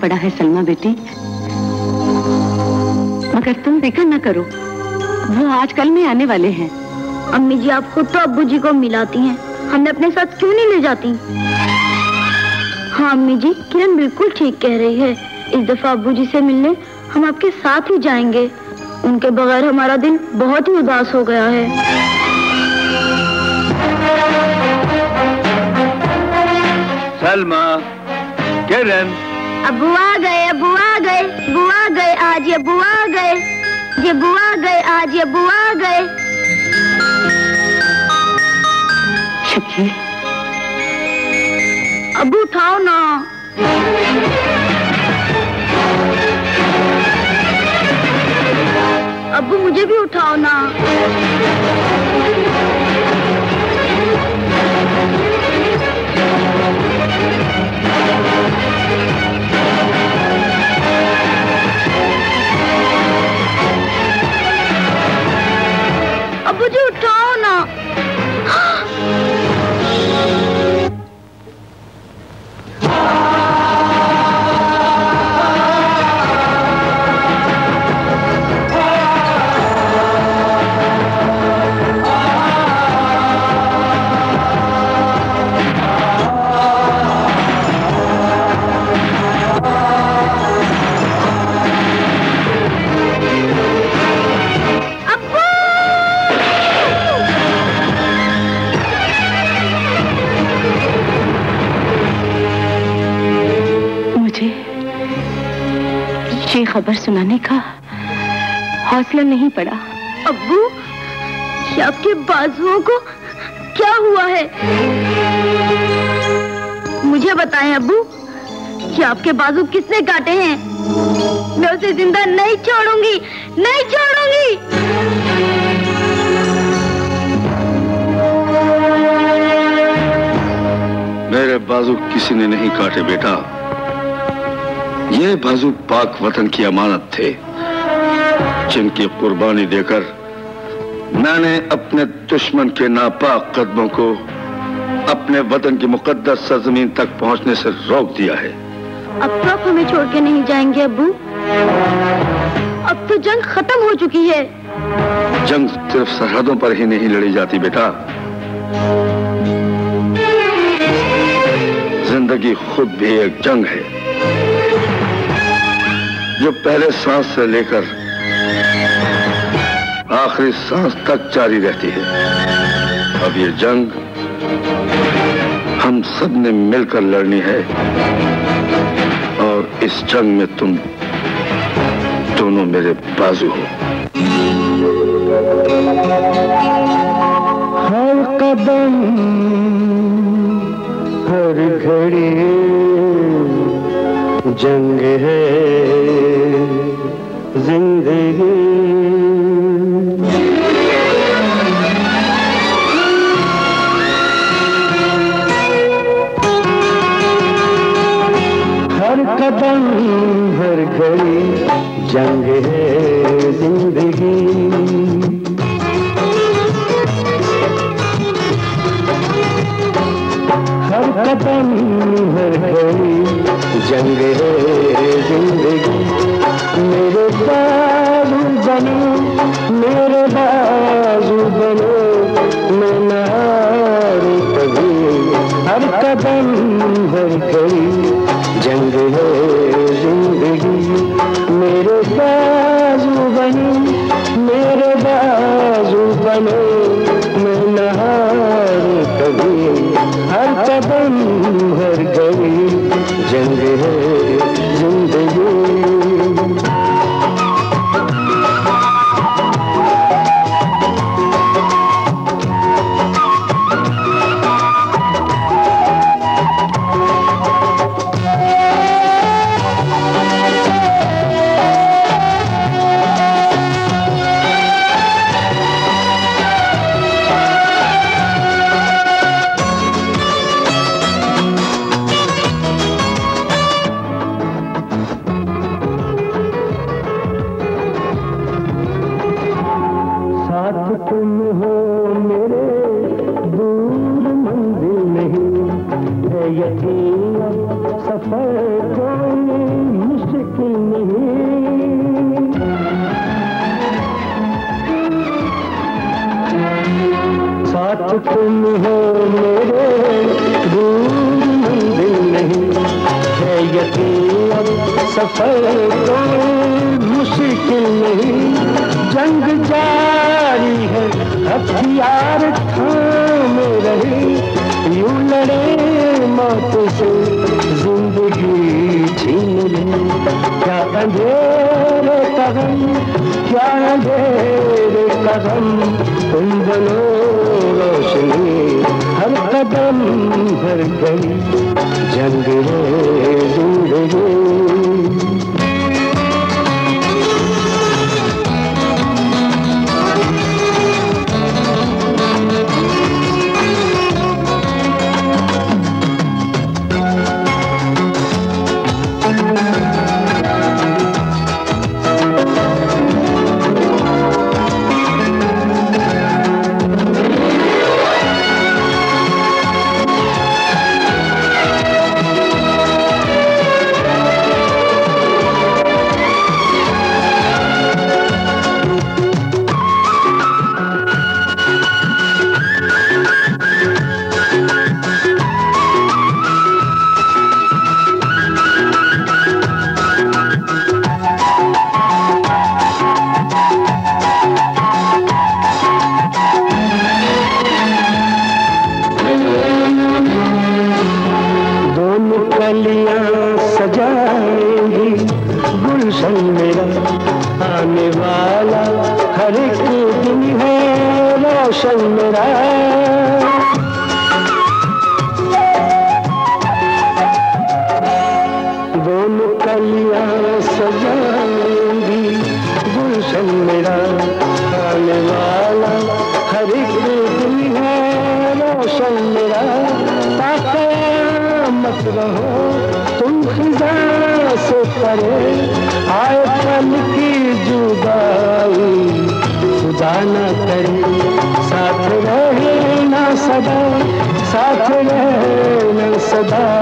पड़ा है सलमा बेटी। मगर तुम फ़िक्र न करो वो आजकल में आने वाले हैं। अम्मी जी आप खुद तो अब्बू जी को मिलाती हैं। हमें अपने साथ क्यों नहीं ले जाती? हाँ अम्मी जी किरण बिल्कुल ठीक कह रही है। इस दफ़ा अब्बू जी से मिलने हम आपके साथ ही जाएँगे। उनके बगैर हमारा दिल बहुत ही उदास हो गया है। सलमा किरण अब बुआ गए अबुआ बुआ गए बुआ गए, आज ये बुआ गए, ये बुआ गए, आज ये बुआ गए। शकील, अब उठाओ ना। अब मुझे भी उठाओ ना। सुनाने का हौसला नहीं पड़ा। अब्बू आपके बाजुओं को क्या हुआ है? मुझे बताएँ अब्बू, कि आपके बाजू किसने काटे हैं? मैं उसे ज़िंदा नहीं छोड़ूँगी नहीं छोड़ूँगी। मेरे बाजू किसी ने नहीं काटे, बेटा। ये बाजू पाक वतन की अमानत थे जिनकी कुर्बानी देकर मैंने अपने दुश्मन के नापाक कदमों को अपने वतन की मुकद्दस सरजमीन तक पहुँचने से रोक दिया है। अब तो आप हमें छोड़ के नहीं जाएँगे अबू अब तो जंग खत्म हो चुकी है। जंग सिर्फ़ सरहदों पर ही नहीं लड़ी जाती बेटा। ज़िंदगी खुद भी एक जंग है। जो पहले सांस से लेकर आखिरी सांस तक जारी रहती है। अब ये जंग हम सबने मिलकर लड़नी है और इस जंग में तुम दोनों मेरे बाजू हो। हर कदम हर घड़ी जंग है। ज़िंदगी। हर कदम, हर घड़ी जंग है ज़िंदगी। हर कदम, हर घड़ी जंग है ज़िंदगी। मेरे बाजू बनो मेरे बाबू बनो मैं कभी हर कदम हर घड़ी जंग है। सफ़र कोई मुश्किल नहीं, जंग जारी है, हथियार थामे रहे, यूँ लड़े मौत से ज़िंदगी छीन ले क्या अंधेरे कदम क्या अंधेरे कदम तुम बनो रोशनी हर कदम हर घड़ी जंग है ज़िंदगी साथ में सदा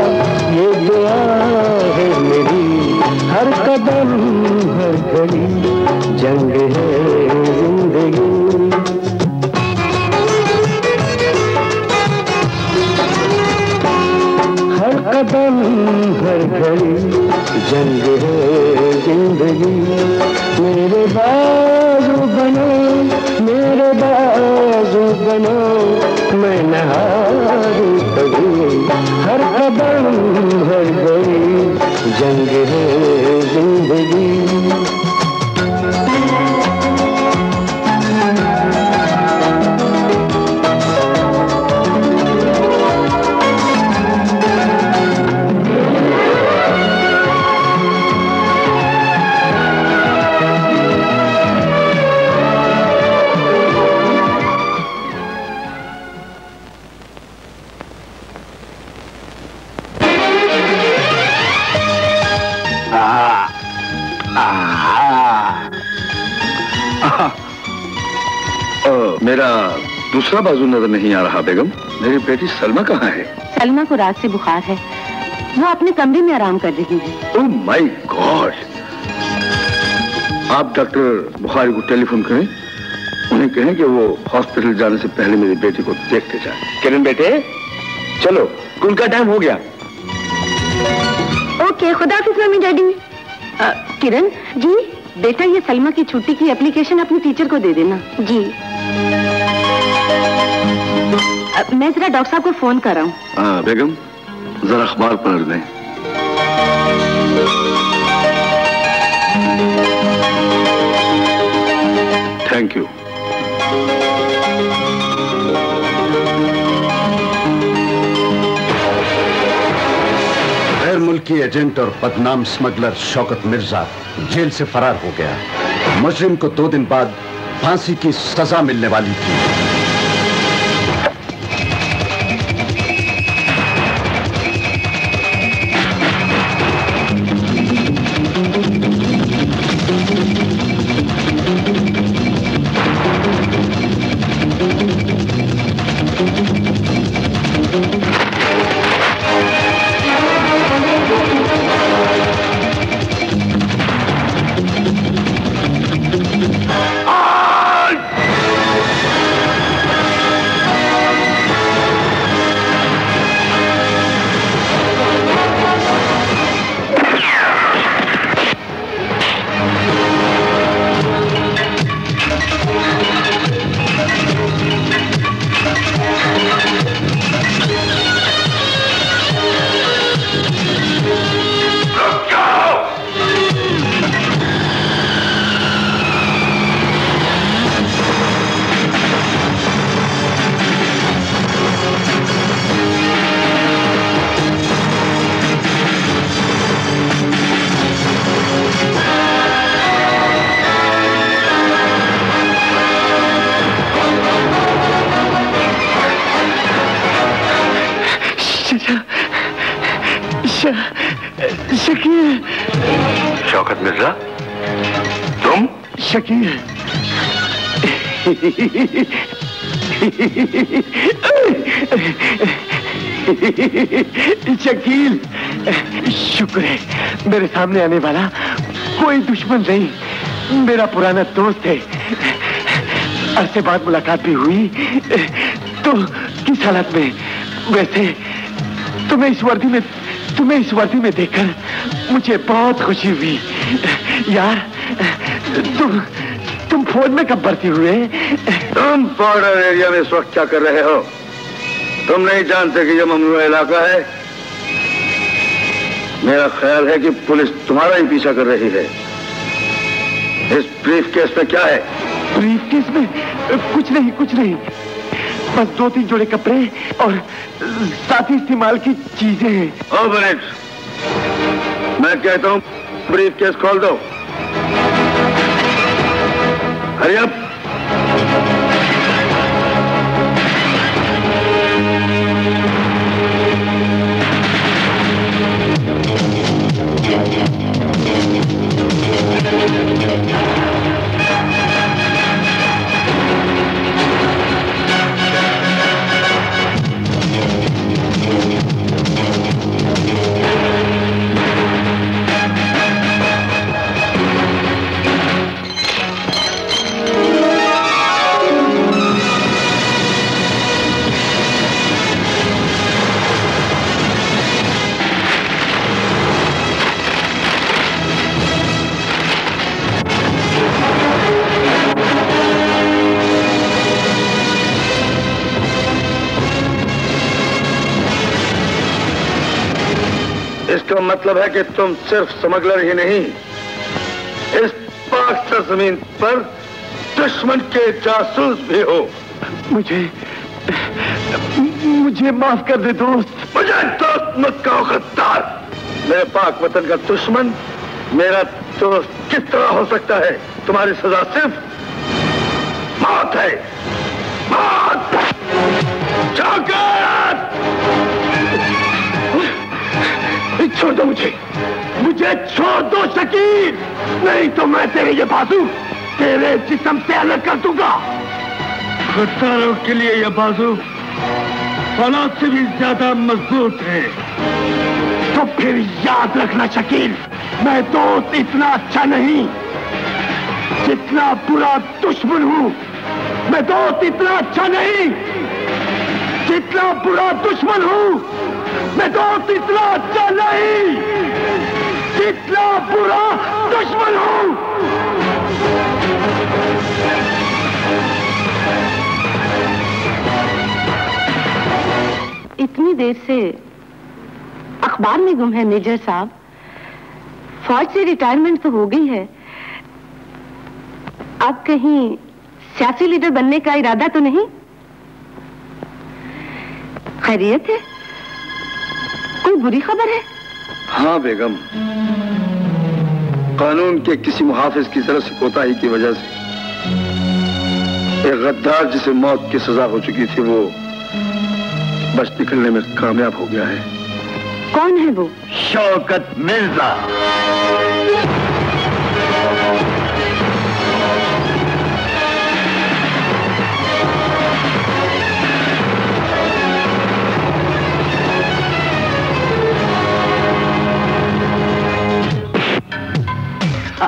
दूसरा बाजू नज़र नहीं आ रहा बेगम। मेरी बेटी सलमा कहाँ है? सलमा को रात से बुखार है। वो अपने कमरे में आराम कर रही है। ओह माय गॉड आप डॉक्टर बुखारी को टेलीफोन करें। उन्हें कहें कि वो हॉस्पिटल जाने से पहले मेरी बेटी को देखते जाए। किरण बेटे चलो स्कूल का टाइम हो गया। ओके खुदा हाफिज मम्मी डैडी। किरण जी बेटा ये सलमा की छुट्टी की एप्लीकेशन अपने टीचर को दे देना। जी। मैं जरा डॉक्टर साहब को फ़ोन कर रहा हूँ। हाँ बेगम जरा अखबार पढ़ दें थैंक यू गैर मुल्की एजेंट और बदनाम स्मगलर शौकत मिर्ज़ा जेल से फरार हो गया। मुजरिम को दो दिन बाद फांसी की सजा मिलने वाली थी। सामने आने वाला कोई दुश्मन नहीं। मेरा पुराना दोस्त है। अरसे बाद मुलाकात भी हुई। तो किस हालत में? वैसे तुम्हें इस वर्दी में तुम्हें इस वर्दी में देखकर मुझे बहुत खुशी हुई। यार, तुम तुम फ़ोन में कब भर्ती हुए? तुम बॉर्डर एरिया में इस वक्त क्या कर रहे हो। तुम नहीं जानते कि यह ममनुआ इलाका है। मेरा ख्याल है कि पुलिस तुम्हारा ही पीछा कर रही है। इस ब्रीफ केस में क्या है? ब्रीफ केस में कुछ नहीं कुछ नहीं। बस दो तीन जोड़े कपड़े और साथ ही इस्तेमाल की चीज़ें हैं। मैं कहता हूँ ब्रीफ केस खोल दो। हरी मतलब है कि तुम सिर्फ़ स्मगलर ही नहीं इस पाक सरजमीन पर दुश्मन के जासूस भी हो। मुझे मुझे माफ़ कर दे दोस्त। मुझे दोस्त मत कहो गद्दार। मेरे पाक वतन का दुश्मन मेरा दोस्त किस तरह हो सकता है? तुम्हारी सजा सिर्फ़ मौत है। मौत! छोड़ दो मुझे। मुझे छोड़ दो शकील नहीं तो मैं तेरे ये बाजू तेरे जिसम से अलग कर दूँगा। गद्दारों के लिए यह बाजू फौलाद से भी ज़्यादा मज़बूत है। तो फिर याद रखना शकील मैं दोस्त इतना अच्छा नहीं जितना बुरा दुश्मन हूँ। मैं दोस्त इतना अच्छा नहीं जितना बुरा दुश्मन हूँ। मैं इतना अच्छा नहीं। जितना बुरा दुश्मन हूँ। इतनी देर से अखबार में गुम है मेजर साहब। फौज से रिटायरमेंट तो हो गई है। अब कहीं सियासी लीडर बनने का इरादा तो नहीं? खैरियत है। कोई बुरी खबर है? हाँ बेगम। कानून के किसी मुहाफिज की तरह से कोताही की वजह से एक गद्दार जिसे मौत की सजा हो चुकी थी वो बच निकलने में कामयाब हो गया है। कौन है वो? शौकत मिर्ज़ा।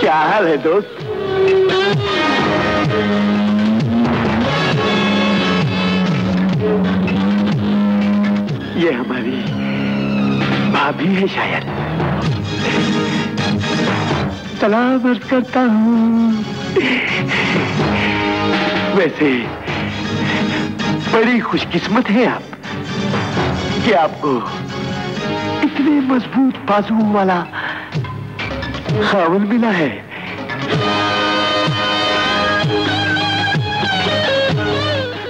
क्या हाल है दोस्त? ये हमारी भाभी है शायद। सलाम अर्ज़ करता हूँ। वैसे बड़ी खुशकिस्मत है आप। कि आपको मज़बूत बाजू वाला खावन मिला है।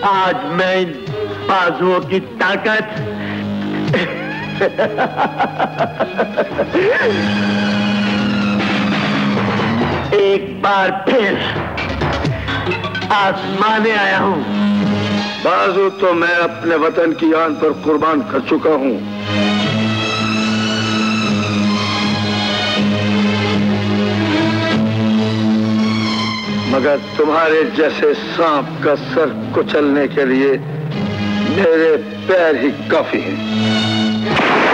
आज मैं इन बाजुओं की ताकत एक बार फिर आसमाने आया हूँ। बाजू तो मैं अपने वतन की आन पर कुर्बान कर चुका हूँ। मगर तुम्हारे जैसे सांप का सर कुचलने के लिए मेरे पैर ही काफ़ी हैं।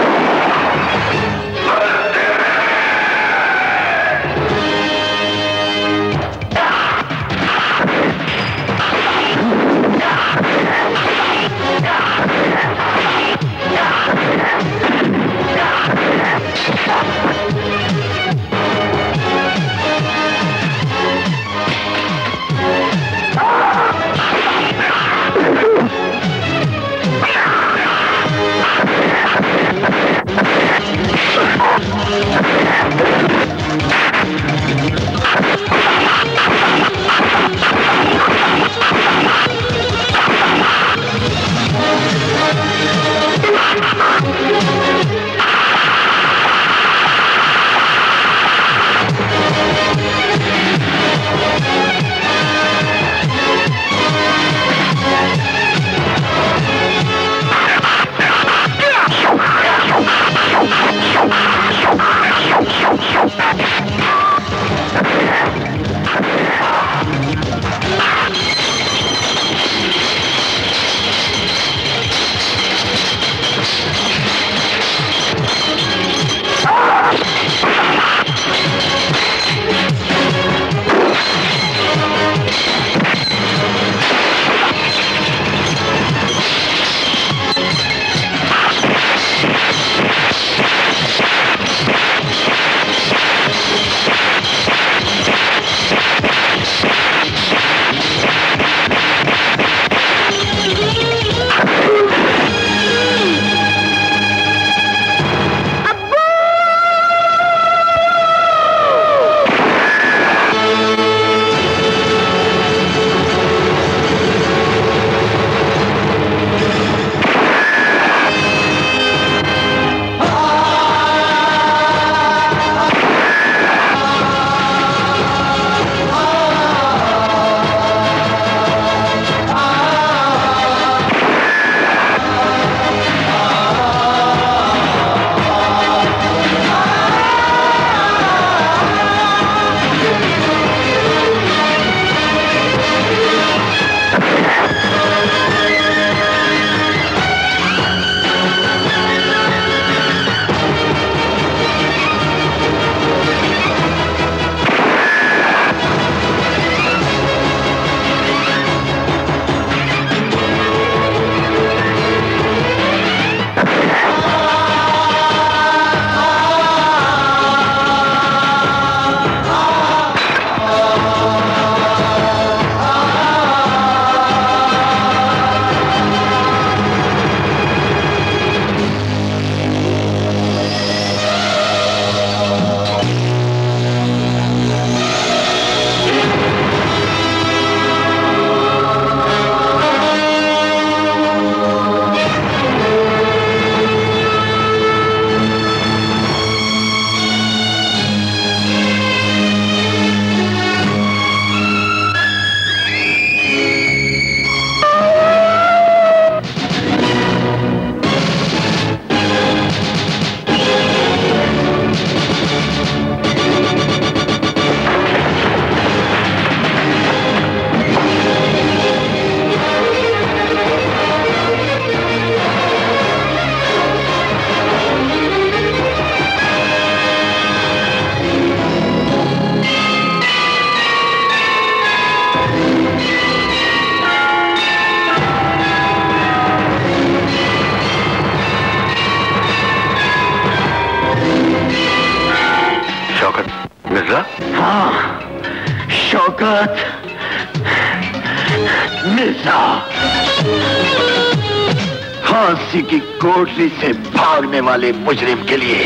कोठरी से भागने वाले मुजरिम के लिए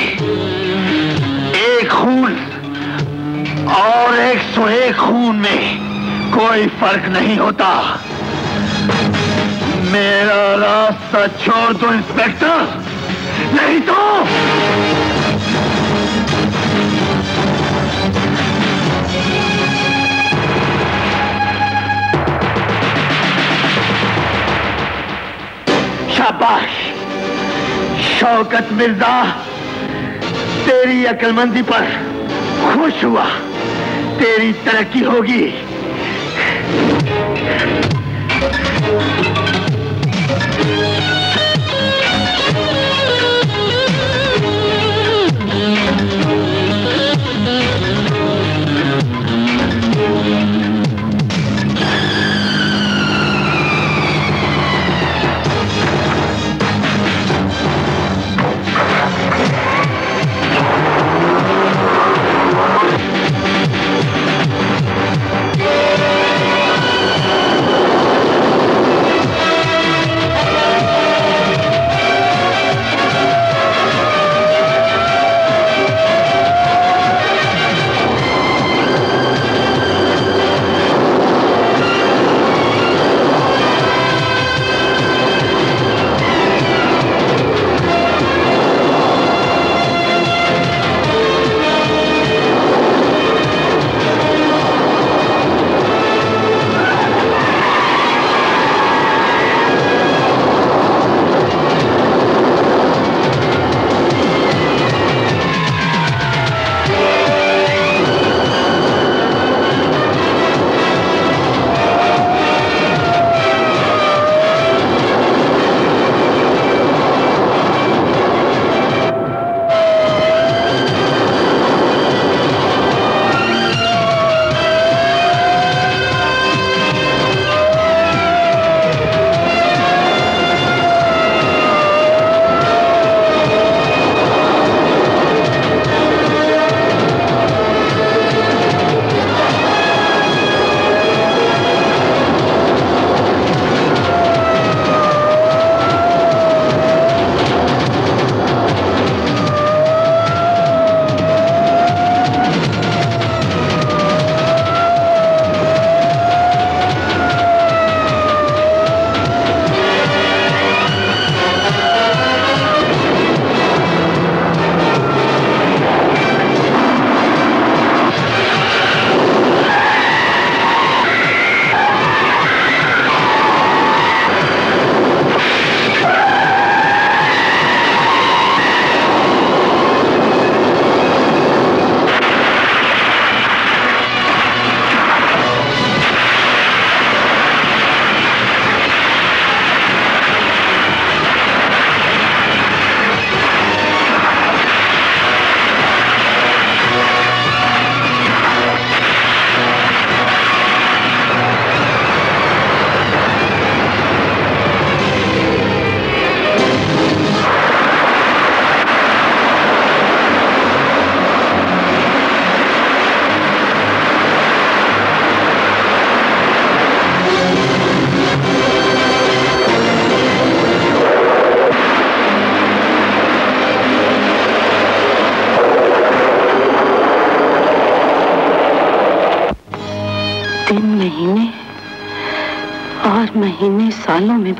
एक खून और एक सौ एक खून में कोई फ़र्क नहीं होता। मेरा रास्ता छोड़ दो, इंस्पेक्टर। शौकत मिर्ज़ा तेरी अकलमंदी पर खुश हुआ। तेरी तरक्की होगी।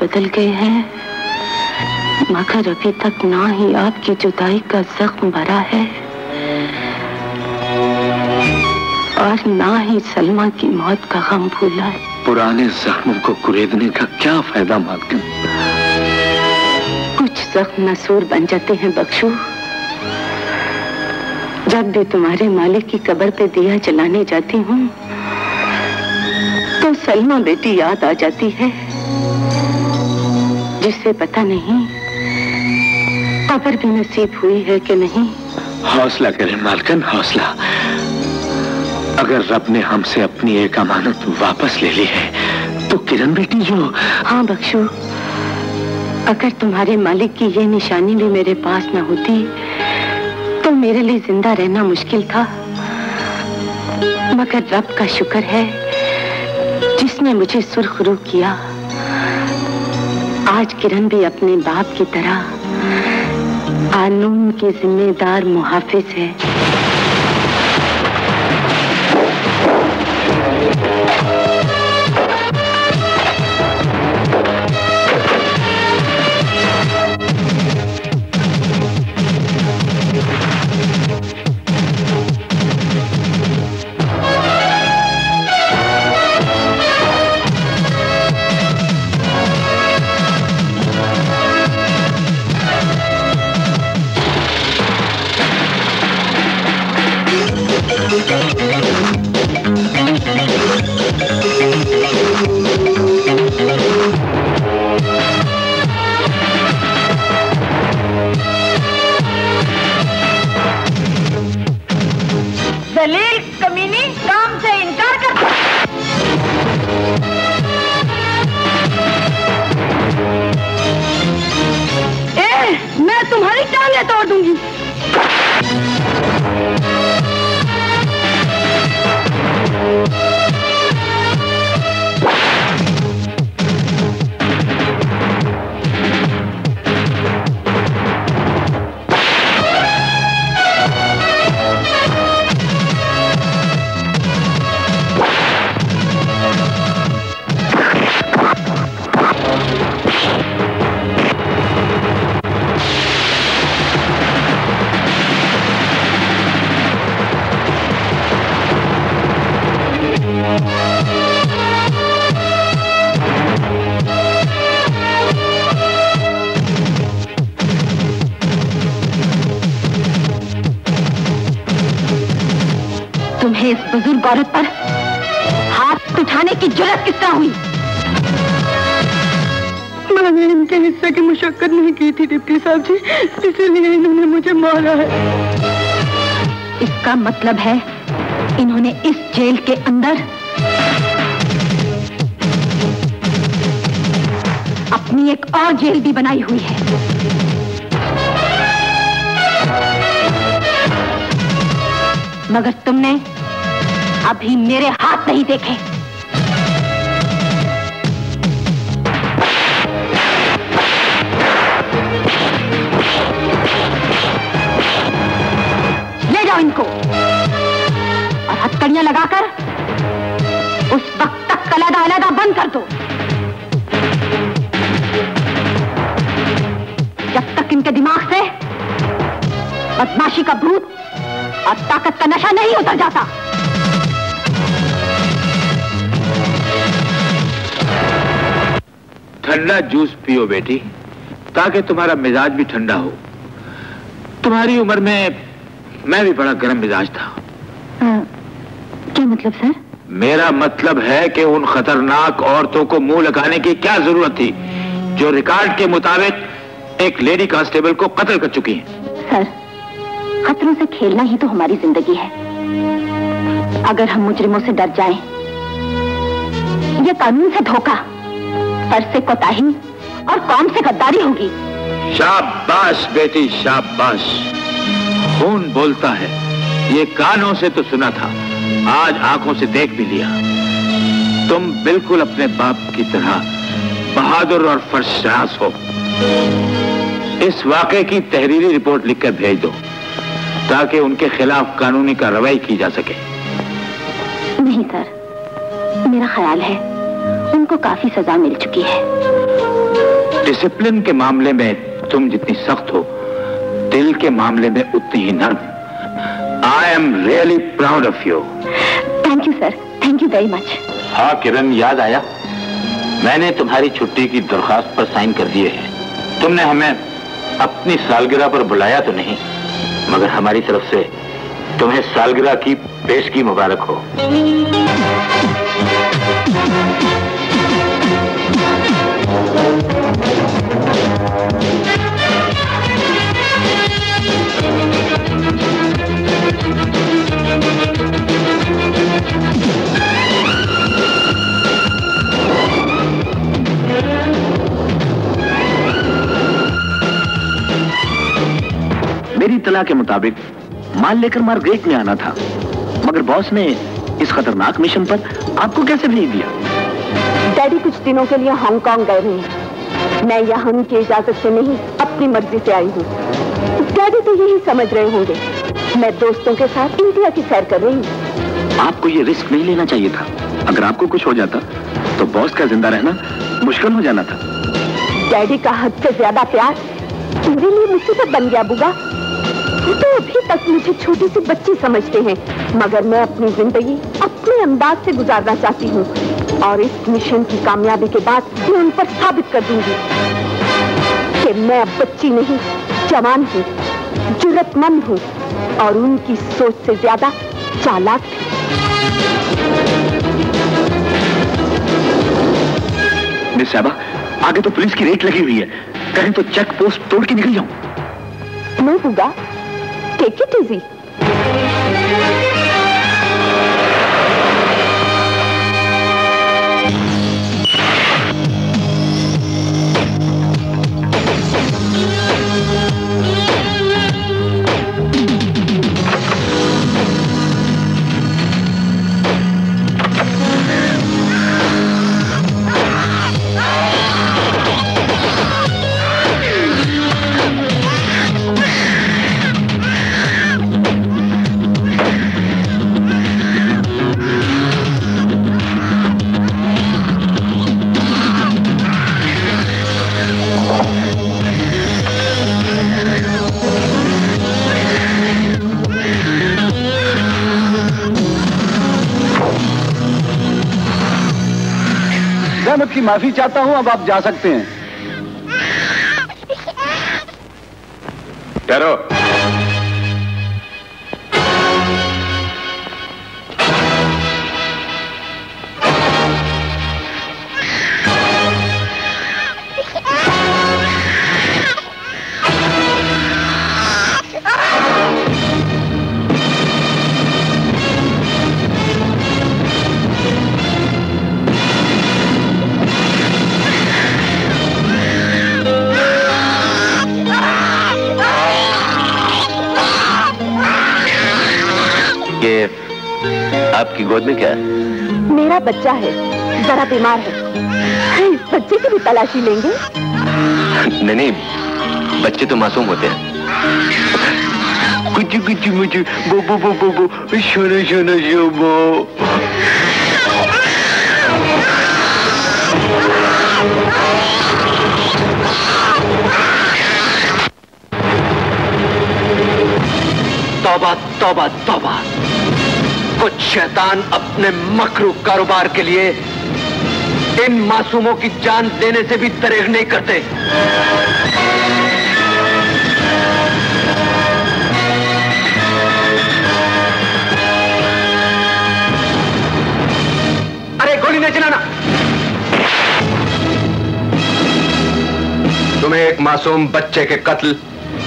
बदल गए हैं। मगर अभी तक ना ही आपकी जुदाई का जख्म भरा है। और ना ही सलमा की मौत का गम भूला है। पुराने जख्मों को कुरेदने का क्या फ़ायदा मालकिन? कुछ जख्म नसूर बन जाते हैं बख्शू। जब भी तुम्हारे मालिक की कब्र पे दिया जलाने जाती हूँ तो सलमा बेटी याद आ जाती है। जिससे पता नहीं कब्र भी नसीब हुई है कि नहीं। हौसला करें मालकन हौसला। अगर रब ने हमसे अपनी एक अमानत वापस ले ली है तो किरण बेटी जो हाँ बख्शू अगर तुम्हारे मालिक की ये निशानी भी मेरे पास न होती तो मेरे लिए ज़िंदा रहना मुश्किल था। मगर रब का शुक्र है जिसने मुझे सुरखरू किया आज किरण भी अपने बाप की तरह कानून की जिम्मेदार मुहाफिज है। औरत पर हाथ उठाने की ज़रूरत किस तरह हुई? मैंने इनके हिस्से की मुशक्कत नहीं की थी डिप्टी साहब जी। इसीलिए इन्होंने मुझे मारा है। इसका मतलब है इन्होंने इस जेल के अंदर अपनी एक और जेल भी बनाई हुई है। मगर तुमने अभी मेरे हाथ नहीं देखे। ले जाओ इनको। और हथकड़ियाँ लगाकर उस वक्त तक कलादा अलहदा बंद कर दो। जब तक इनके दिमाग से बदमाशी का भूत और ताकत का नशा नहीं उतर जाता। ठंडा जूस पियो बेटी ताकि तुम्हारा मिजाज भी ठंडा हो। तुम्हारी उम्र में मैं भी बड़ा गर्म मिजाज था। क्या मतलब सर? मेरा मतलब है कि उन खतरनाक औरतों को मुँह लगाने की क्या ज़रूरत थी जो रिकॉर्ड के मुताबिक एक लेडी कांस्टेबल को कत्ल कर चुकी हैं। सर खतरों से खेलना ही तो हमारी ज़िंदगी है। अगर हम मुजरिमों से डर जाएँ, ये कानून से धोखा। सर से कोताही और कौम से गद्दारी होगी। शाबाश बेटी शाबाश। खून बोलता है। ये कानों से तो सुना था आज आँखों से देख भी लिया। तुम बिल्कुल अपने बाप की तरह बहादुर और फरशास हो। इस वाक़े की तहरीरी रिपोर्ट लिखकर भेज दो ताकि उनके खिलाफ कानूनी कार्रवाई की जा सके। नहीं सर मेरा ख्याल है उनको काफ़ी सजा मिल चुकी है। डिसिप्लिन के मामले में तुम जितनी सख्त हो दिल के मामले में उतनी ही नर्म। I am really proud of you thank you sir thank you very much हाँ किरण याद आया? मैंने तुम्हारी छुट्टी की दरखास्त पर साइन कर दिए हैं। तुमने हमें अपनी सालगिरह पर बुलाया तो नहीं मगर हमारी तरफ़ से तुम्हें सालगिरह की पेशगी मुबारक हो। इतला के मुताबिक माल लेकर मार्ग्रेट में आना था। मगर बॉस ने इस खतरनाक मिशन पर आपको कैसे भेज दिया? डैडी कुछ दिनों के लिए हांगकांग गए हुए हैं। मैं यहाँ उनकी इजाज़त से नहीं अपनी मर्ज़ी से आई हूँ। डैडी तो यही समझ रहे होंगे। मैं दोस्तों के साथ इंडिया की सैर कर रही हूँ। आपको ये रिस्क नहीं लेना चाहिए था। अगर आपको कुछ हो जाता तो बॉस का ज़िंदा रहना मुश्किल हो जाना था। डैडी का हद से ज़्यादा प्यार मेरे लिए मुसीबत बन गया बुगा तो अभी तक मुझे छोटी सी बच्ची समझते हैं मगर मैं अपनी ज़िंदगी अपने अंदाज से गुजारना चाहती हूँ और इस मिशन की कामयाबी के बाद मैं उन पर साबित कर दूँगी कि मैं अब बच्ची नहीं जवान हूँ जरूरतमंद हूँ और उनकी सोच से ज़्यादा चालाक मिस साहबा आगे तो पुलिस की रेट लगी हुई है। कहीं तो चेक पोस्ट तोड़ के निकल जाऊँ। नो बुगा टेक इट इजी आपकी माफ़ी चाहता हूँ अब आप जा सकते हैं। ठहरो। गोद में क्या है। मेरा बच्चा है जरा बीमार है। इस बच्चे की भी तलाशी लेंगे? नहीं नहीं बच्चे तो मासूम होते हैं। कुछ कुछ मुझे बो बो बो बो बो शोनो शोनो शोबो तौबा तौबा तौबा। कुछ शैतान अपने मकरू कारोबार के लिए इन मासूमों की जान देने से भी दरेग नहीं करते। अरे गोली नहीं चलाना। तुम्हें एक मासूम बच्चे के कत्ल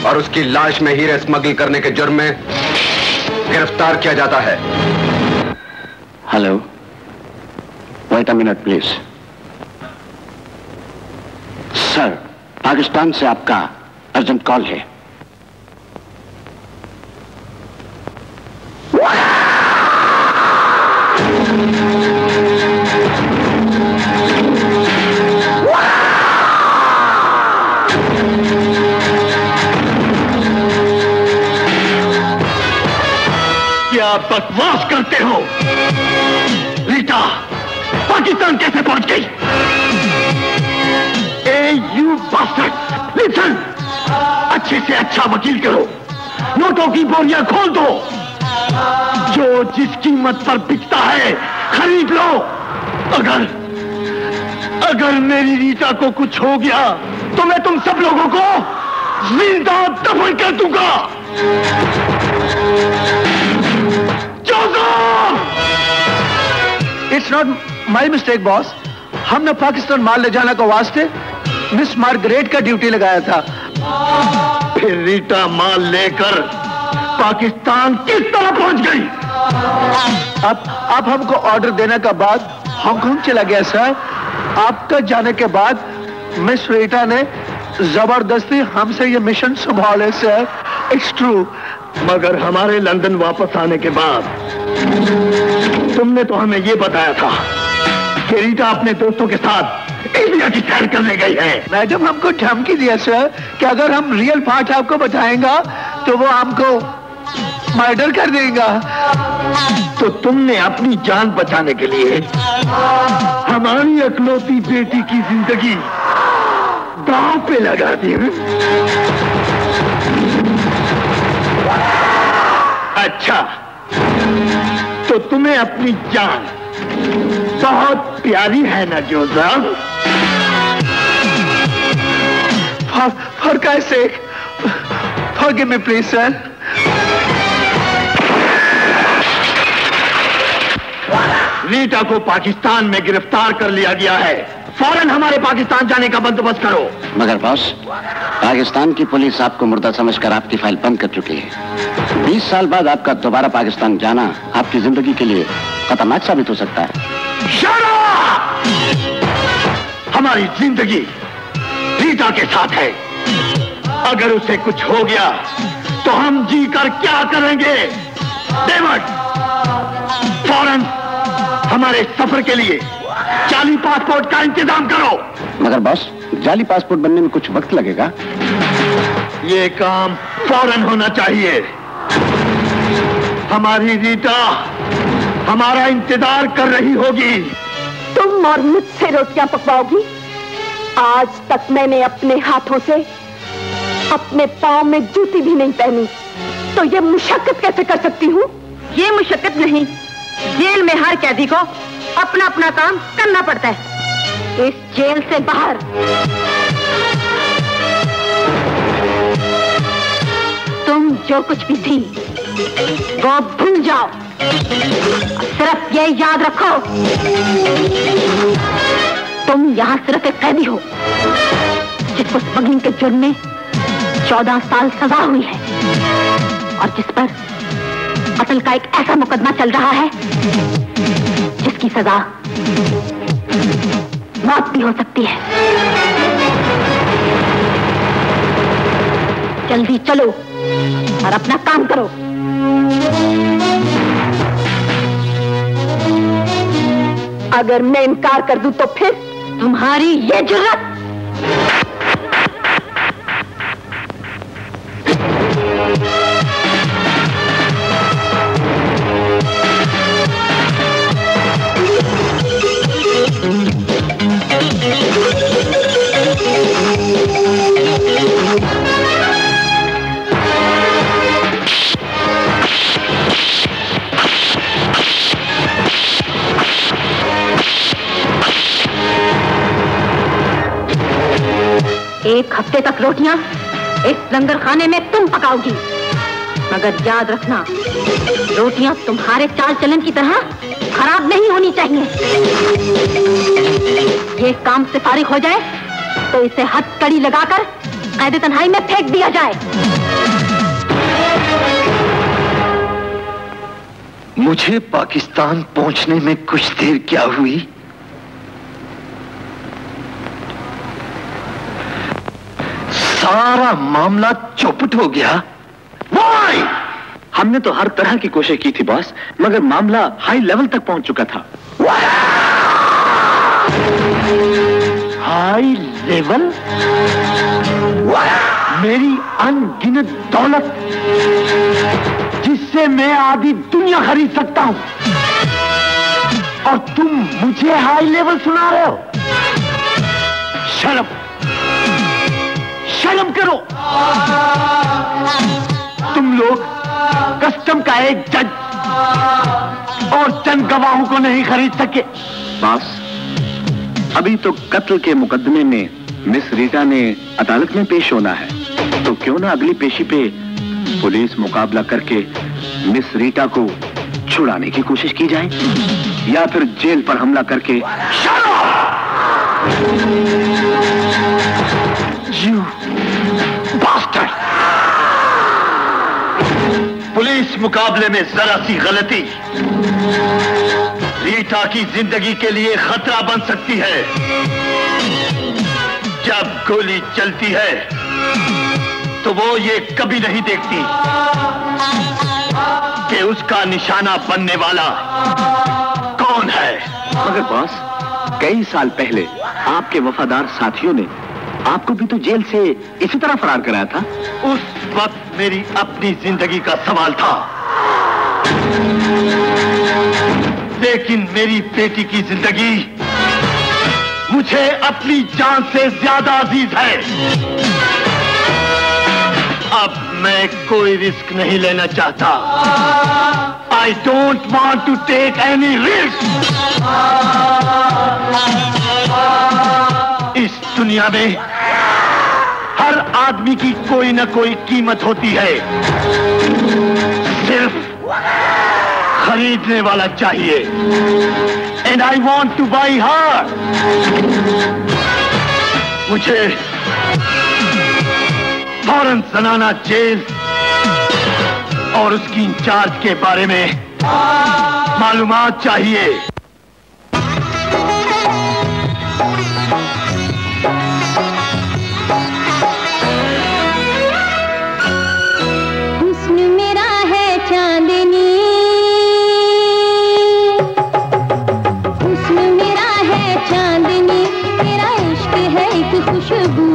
और उसकी लाश में हीरे स्मगल करने के जुर्म में गिरफ़्तार किया जाता है। Hello wait a minute please sir Pakistan से आपका अर्जेंट कॉल है। क्या बकवास करते हो? पाकिस्तान कैसे पहुँच गई? ए यू बास्टर्ड लिसन अच्छे से अच्छा वकील करो। नोटों की बोरियाँ खोल दो। जो जिस कीमत पर बिकता है, खरीद लो। अगर अगर मेरी रीता को कुछ हो गया तो मैं तुम सब लोगों को ज़िंदा दफन कर दूँगा। It's not my mistake boss हमने पाकिस्तान माल ले जाने को वास्ते मिस मार्गरेट का ड्यूटी लगाया था। फिर रीटा माल लेकर पाकिस्तान किस तरह पहुँच गई? अब अब हमको ऑर्डर देने के बाद हांगकांग चला गया सर आपका जाने के बाद मिस रीटा ने ज़बरदस्ती हमसे ये मिशन संभाले सर इट्स ट्रू मगर हमारे लंदन वापस आने के बाद तुमने तो हमें ये बताया था। ये रीटा अपने दोस्तों के साथ इंडिया की सैर करने गई है मैडम हमको धमकी दिया सर कि अगर हम रियल फाट आपको बताएँगा तो वो हमको मर्डर कर देगा तो तुमने अपनी जान बचाने के लिए हमारी अकलौती बेटी की ज़िंदगी दांव पे लगा दी? अच्छा तो तुम्हें अपनी जान बहुत प्यारी है ना जो for, for God's sake, forgive me, please. Rita को पाकिस्तान में गिरफ़्तार कर लिया गया है फ़ौरन हमारे पाकिस्तान जाने का बंदोबस्त करो। मगर बॉस पाकिस्तान की पुलिस आपको मुर्दा समझकर आपकी फ़ाइल बंद कर चुकी है। 20 साल बाद आपका दोबारा पाकिस्तान जाना आपकी ज़िंदगी के लिए खतरनाक साबित हो सकता है। हमारी ज़िंदगी रीता के साथ है। अगर उसे कुछ हो गया तो हम जी कर क्या करेंगे? डेविड फ़ौरन हमारे सफ़र के लिए चाली पासपोर्ट का इंतज़ाम करो। मगर बॉस जाली पासपोर्ट बनने में कुछ वक्त लगेगा। ये काम फ़ौरन होना चाहिए। हमारी रीटा हमारा इंतज़ार कर रही होगी। तुम और मुझसे रोटियाँ पकवाओगी? आज तक मैंने अपने हाथों से अपने पाँव में जूती भी नहीं पहनी। तो ये मुशक्कत कैसे कर सकती हूँ? ये मुशक्कत नहीं। जेल में हर कैदी को अपना अपना काम करना पड़ता है। इस जेल से बाहर। तुम जो कुछ भी थी, वो भूल जाओ। सिर्फ़ ये याद रखो। तुम यहाँ सिर्फ़ एक कैदी हो जिसको स्मगलिंग के जुर्म में चौदह साल सजा हुई है, और जिस पर कत्ल का एक ऐसा मुकदमा चल रहा है जिसकी सजा मौत भी हो सकती है। जल्दी चलो और अपना काम करो। अगर मैं इनकार कर दूँ तो फिर तुम्हारी ये ज़रूरत हफ़्ते तक रोटियाँ इस लंगर खाने में तुम पकाओगी। मगर याद रखना, रोटियाँ तुम्हारे चाल चलन की तरह खराब नहीं होनी चाहिए। ये काम से फारिग हो जाए तो इसे हथकड़ी लगाकर कैद तन्हाई में फेंक दिया जाए। मुझे पाकिस्तान पहुँचने में कुछ देर क्या हुई? सारा मामला चौपट हो गया। Why? हमने तो हर तरह की कोशिश की थी बॉस मगर मामला हाई लेवल तक पहुँच चुका था। हाई लेवल मेरी अनगिनत दौलत जिससे मैं आधी दुनिया खरीद सकता हूँ। और तुम मुझे हाई लेवल सुना रहे हो? शर्म शर्म करो। तुम लोग कस्टम का एक जज और चंद गवाहों को नहीं खरीद सके। बॉस अभी तो कत्ल के मुकदमे में मिस रीटा ने अदालत में पेश होना है। तो क्यों ना अगली पेशी पे पुलिस मुकाबला करके मिस रीटा को छुड़ाने की कोशिश की जाए? या फिर जेल पर हमला करके You पुलिस मुकाबले में जरा सी गलती। रीटा की ज़िंदगी के लिए खतरा बन सकती है। जब गोली चलती है तो वो ये कभी नहीं देखती कि उसका निशाना बनने वाला कौन है। मगर बॉस, कई साल पहले आपके वफादार साथियों ने आपको भी तो जेल से इसी तरह फरार कराया था? उस वक्त मेरी अपनी ज़िंदगी का सवाल था। लेकिन मेरी बेटी की ज़िंदगी मुझे अपनी जान से ज़्यादा अज़ीज़ है। अब मैं कोई रिस्क नहीं लेना चाहता। I don't want to take any risk इस दुनिया में हर आदमी की कोई ना कोई कीमत होती है। सिर्फ़ खरीदने वाला चाहिए। And I want to buy हर मुझे फ़ौरन सनाना जेल और उसकी इंचार्ज के बारे में मालूमात चाहिए। खुशबू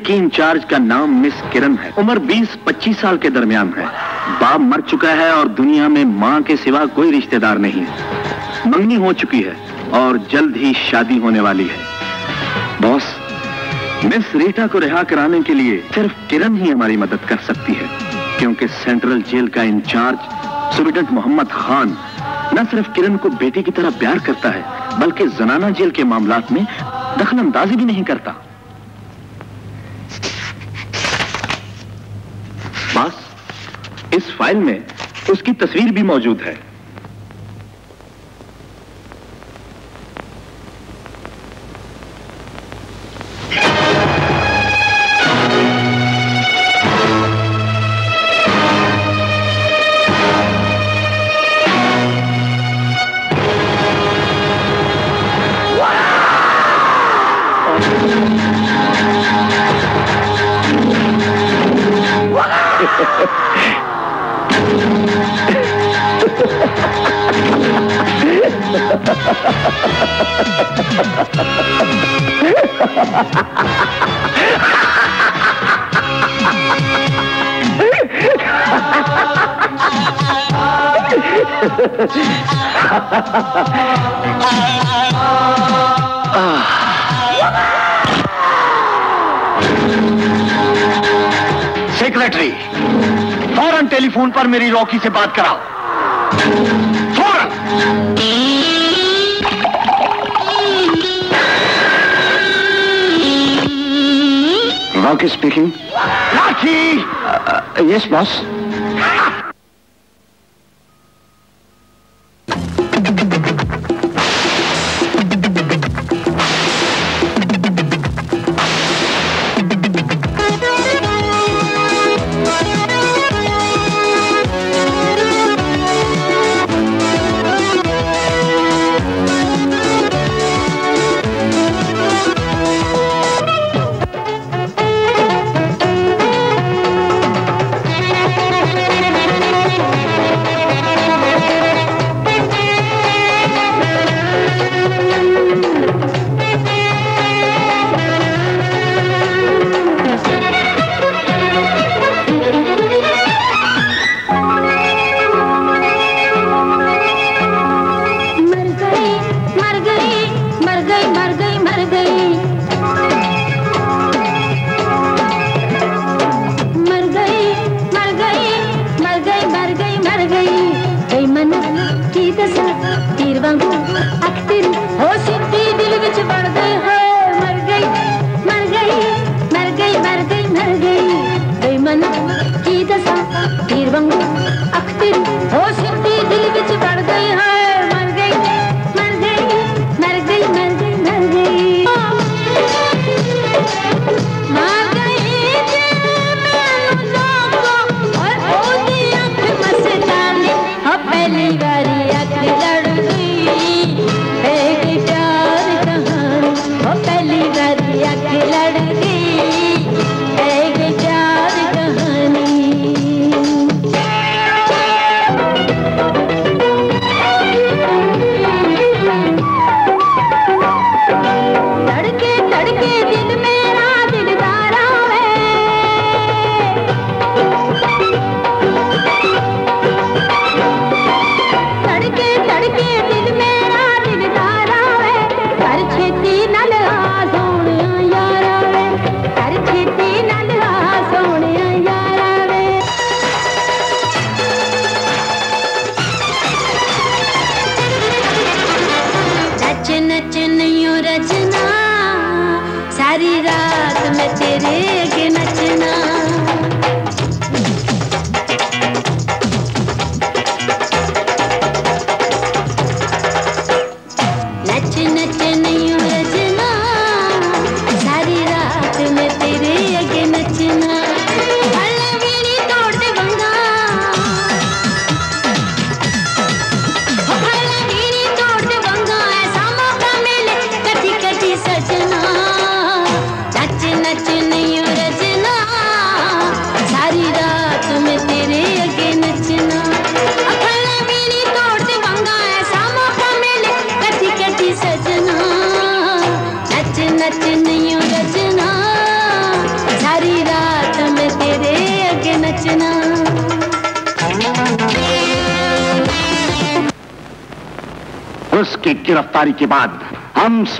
की इंचार्ज का नाम मिस किरण है। उम्र 20-25 साल के दरमियान है। बाप मर चुका है और दुनिया में माँ के सिवा कोई रिश्तेदार नहीं है। मंगनी हो चुकी है और जल्द ही शादी होने वाली है। बॉस, मिस रीटा को रिहा कराने के लिए सिर्फ़ किरण ही हमारी मदद कर सकती है, क्योंकि सेंट्रल जेल का इंचार्ज सुप्रिटेंडेंट मोहम्मद खान न सिर्फ़ किरण को बेटी की तरह प्यार करता है, बल्कि जनाना जेल के मामला में दखल अंदाजी भी नहीं करता बस इस फ़ाइल में उसकी तस्वीर भी मौजूद है। सेक्रेटरी फ़ौरन टेलीफोन पर मेरी रॉकी से बात कराओ। फ़ौरन Valky speaking. Lucky! Uh, uh, yes, boss?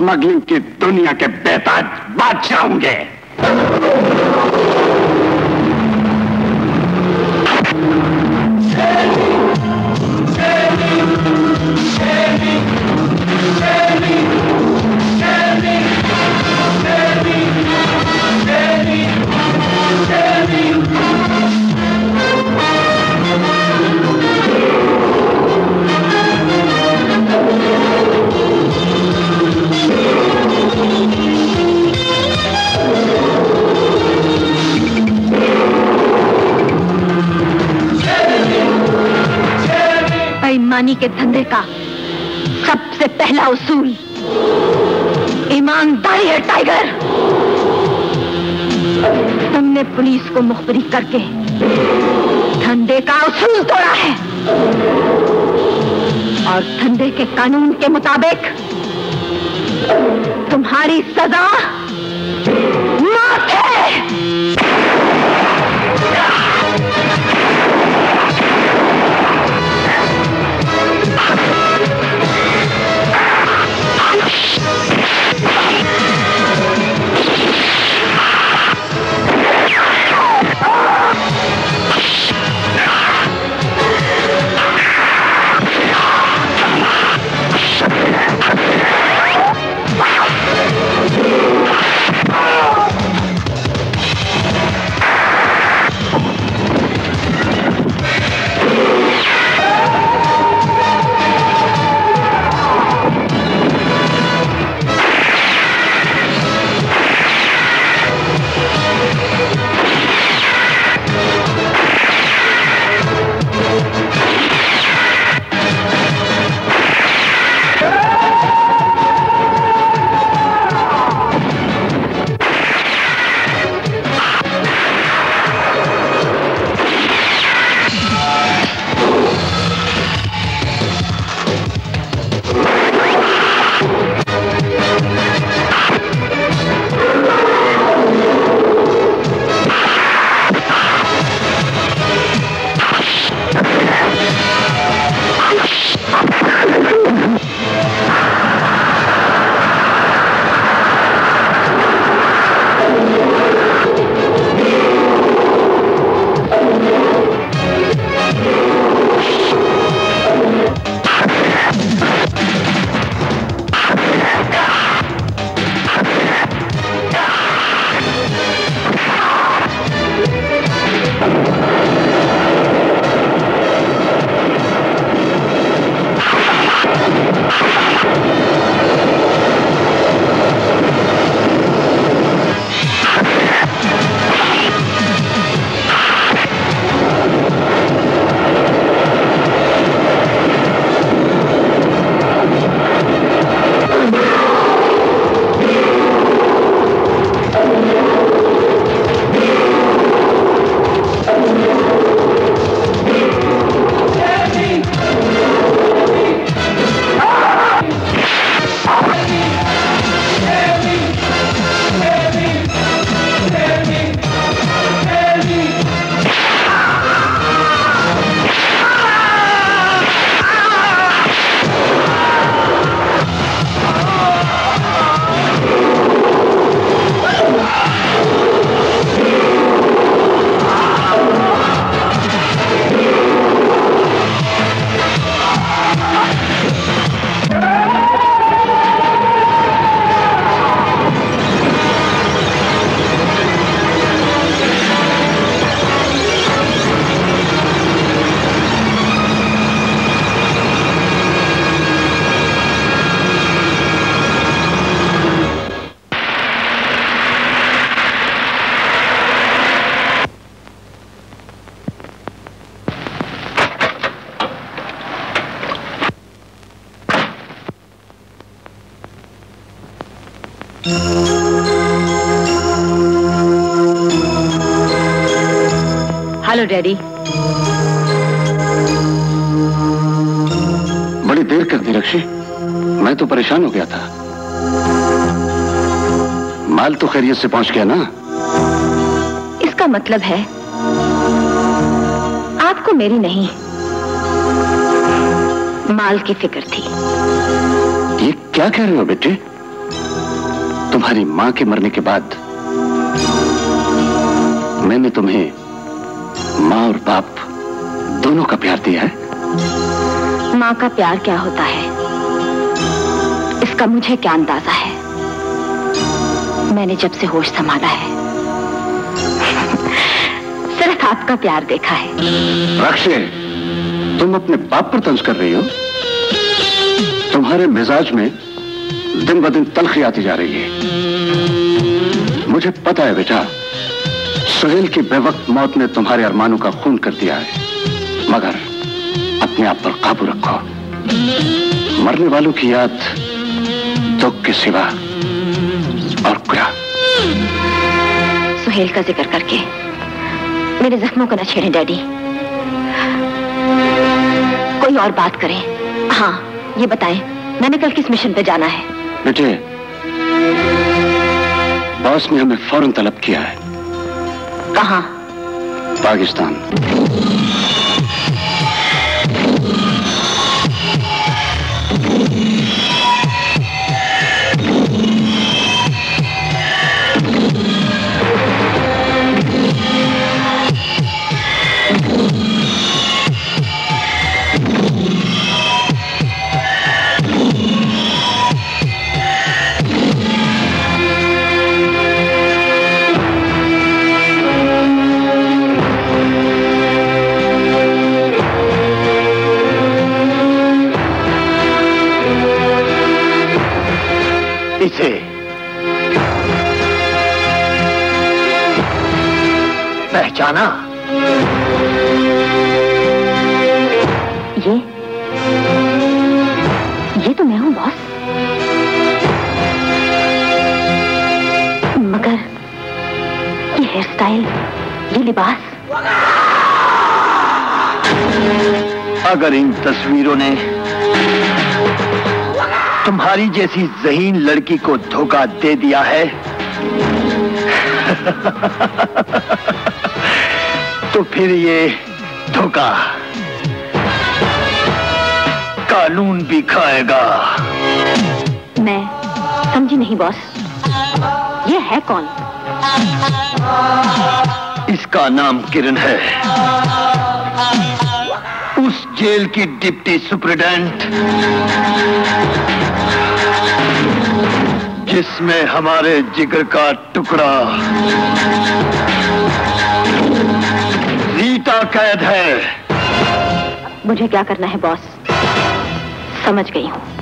हम स्मगलिंग कानून के मुताबिक तुम्हारी सजा हेलो डैडी बड़ी देर कर दी रक्षी। मैं तो परेशान हो गया था। माल तो खैरियत से पहुँच गया ना? इसका मतलब है आपको मेरी नहीं माल की फ़िक्र थी। ये क्या कह रहे हो बेटे? तुम्हारी माँ के मरने के बाद मैंने तुम्हें माँ और बाप दोनों का प्यार दिया है? माँ का प्यार क्या होता है? इसका मुझे क्या अंदाज़ा है? मैंने जब से होश संभाला है सिर्फ़ आपका प्यार देखा है। राक्षे तुम अपने बाप पर तंज कर रही हो। तुम्हारे मिजाज में दिन ब दिन तलखी आती जा रही है। मुझे पता है बेटा सुहेल की बेवक्त मौत ने तुम्हारे अरमानों का खून कर दिया है। मगर अपने आप पर काबू रखो। मरने वालों की याद दुख के सिवा और क्या सुहेल का ज़िक्र करके मेरे जख्मों को न छेड़े डैडी। कोई और बात करें। हाँ ये बताएँ मैंने कल किस मिशन पे जाना है? बेटे बॉस ने हमें फ़ौरन तलब किया है। कहाँ? पाकिस्तान। पहचाना ये? ये तो मैं हूँ बॉस। मगर ये हेयर स्टाइल ये लिबास। अगर इन तस्वीरों ने तुम्हारी जैसी जहीन लड़की को धोखा दे दिया है तो फिर ये धोखा। कानून भी खाएगा। मैं समझी नहीं बॉस। ये है कौन? इसका नाम किरण है। उस जेल की डिप्टी सुप्रिटेंडेंट जिसमें हमारे जिगर का टुकड़ा कैद है। मुझे क्या करना है बॉस? समझ गई हूँ।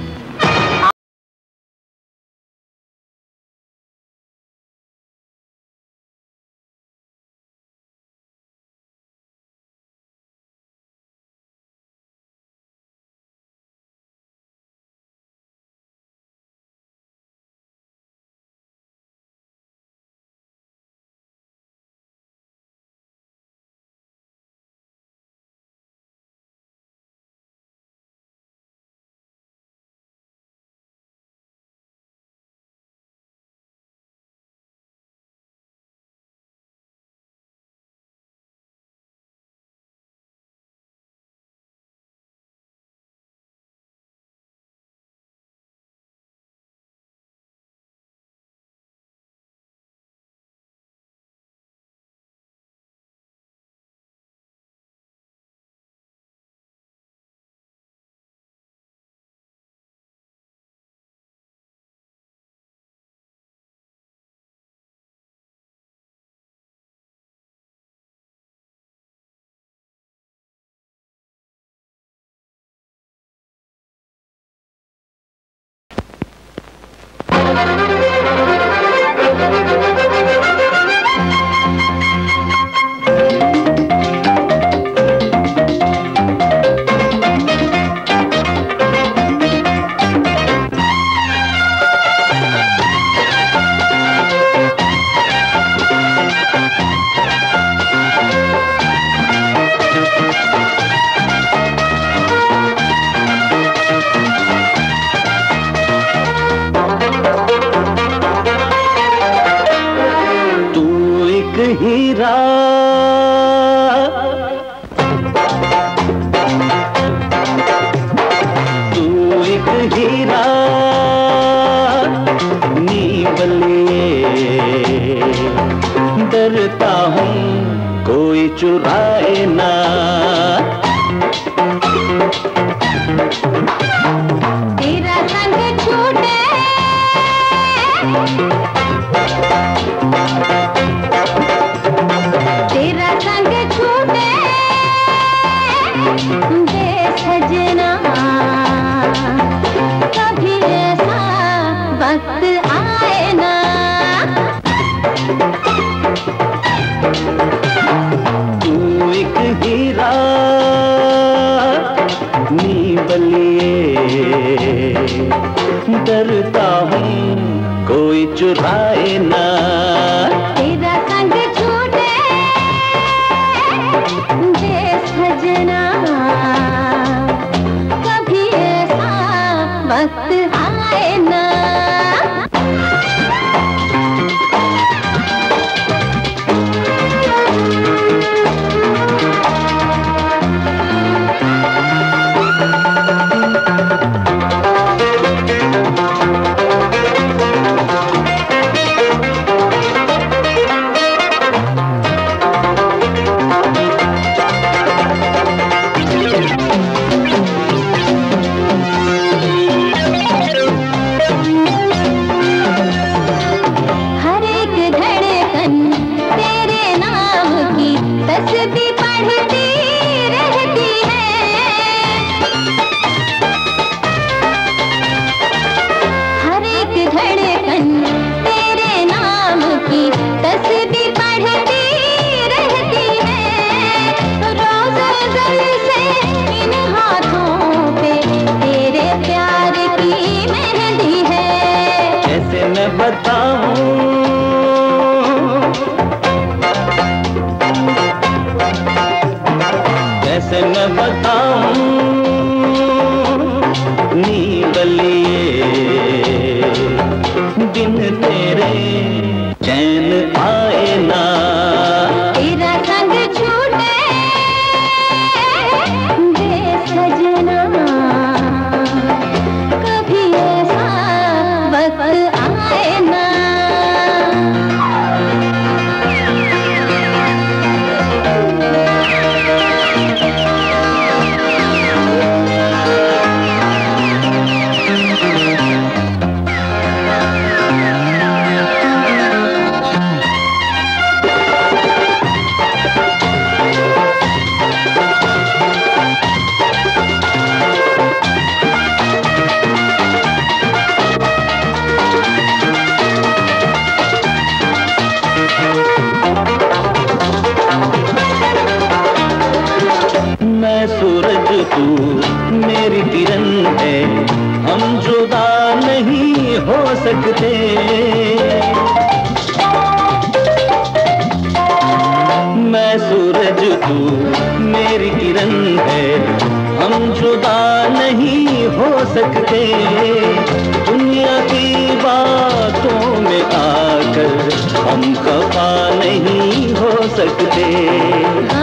वक्त आए ना। सकते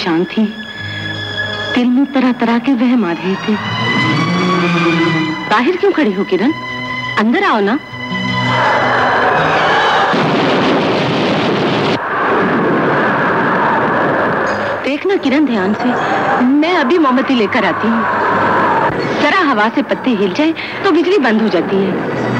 परेशान थी। दिल में तरह तरह के वहम आ रहे थे। बाहर क्यों खड़ी हो, किरण? अंदर आओ ना। देखना, किरण, ध्यान से। मैं अभी मोमबत्ती लेकर आती हूँ। जरा हवा से पत्ते हिल जाए तो बिजली बंद हो जाती है।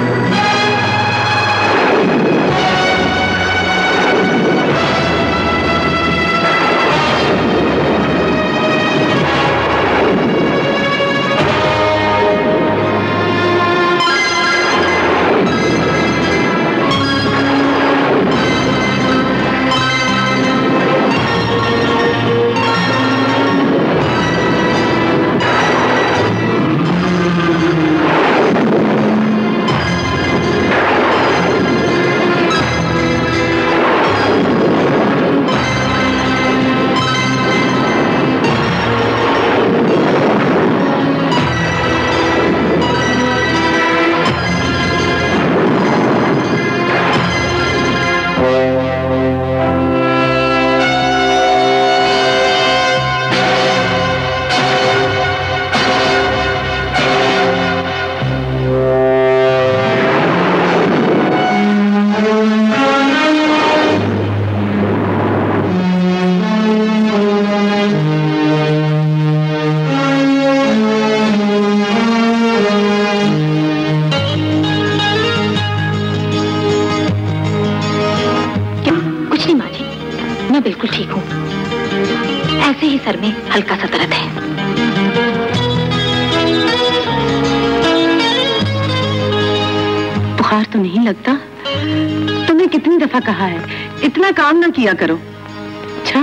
किया करो। अच्छा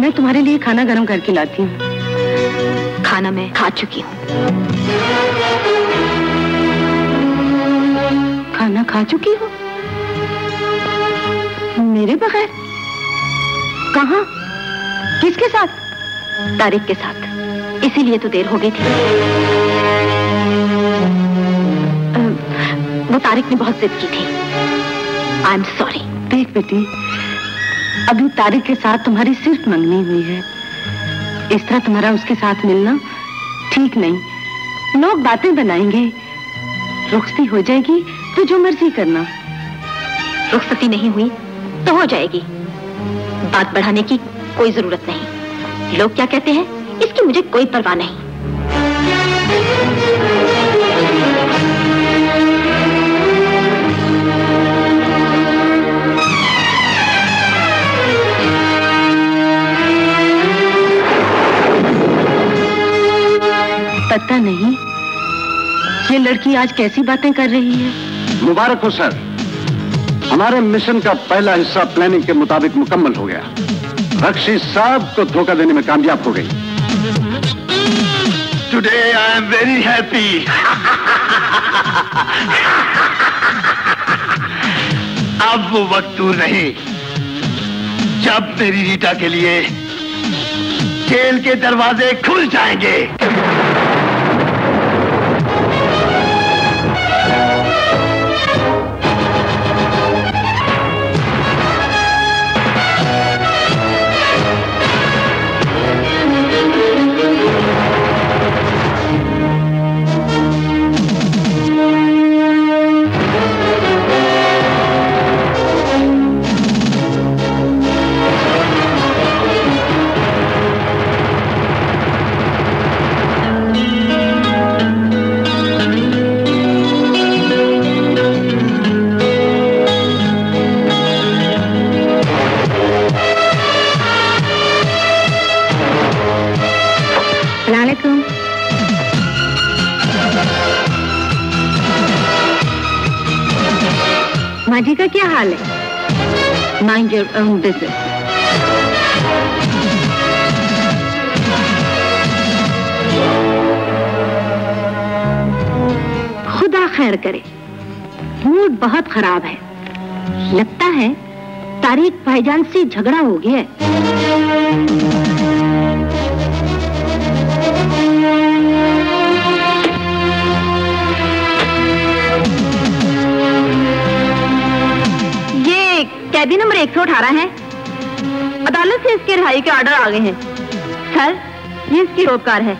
मैं तुम्हारे लिए खाना गर्म करके लाती हूँ। खाना मैं खा चुकी हूँ। खाना खा चुकी हो? मेरे बगैर? कहा? किसके साथ? तारिक के साथ। इसीलिए तो देर हो गई थी। वो तारिक ने बहुत जिद की थी। आई एम सॉरी देख बेटी अभी तारिक के साथ तुम्हारी सिर्फ़ मंगनी हुई है। इस तरह तुम्हारा उसके साथ मिलना ठीक नहीं। लोग बातें बनाएँगे। रुखसती हो जाएगी तो जो मर्ज़ी करना। रुखसती नहीं हुई तो हो जाएगी। बात बढ़ाने की कोई ज़रूरत नहीं। लोग क्या कहते हैं? इसकी मुझे कोई परवाह नहीं। पता नहीं ये लड़की आज कैसी बातें कर रही है? मुबारक हो सर। हमारे मिशन का पहला हिस्सा प्लानिंग के मुताबिक मुकम्मल हो गया। रक्षी साहब को धोखा देने में कामयाब हो गई। Today I am very happy अब वो वक्त दूर नहीं। जब मेरी रीटा के लिए जेल के दरवाजे खुल जाएँगे। जी mind your own business. खुदा खैर करे। मूड बहुत खराब है। लगता है तारीख भाईजान से झगड़ा हो गया है। कैदी नंबर 118 है। अदालत से इसके रिहाई के ऑर्डर आ गए हैं। सर ये इसकी रोज़गार है।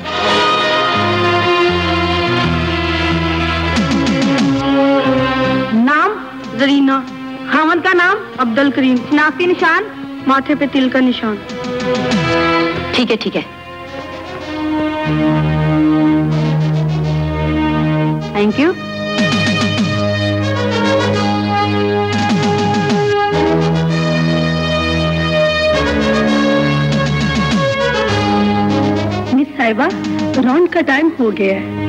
नाम? जरीना खामन का नाम? अब्दुल करीम। शनाख्ती निशान? माथे पे तिल का निशान। ठीक है ठीक है। थैंक यू साहिबा राउंड का टाइम हो गया है।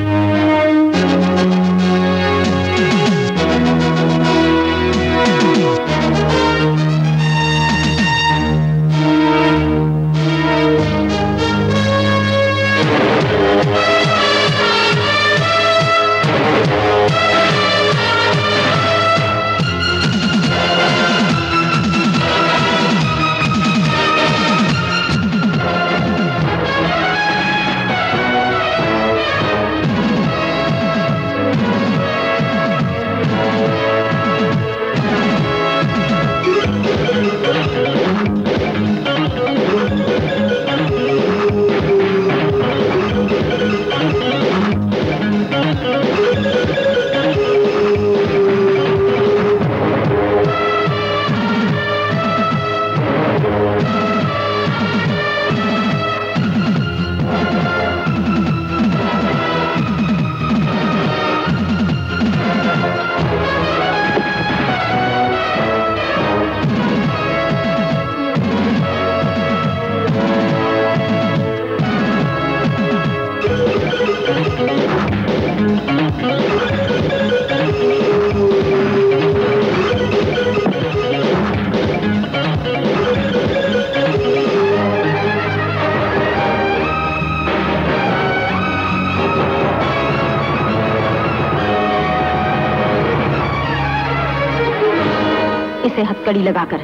हथकड़ी लगाकर।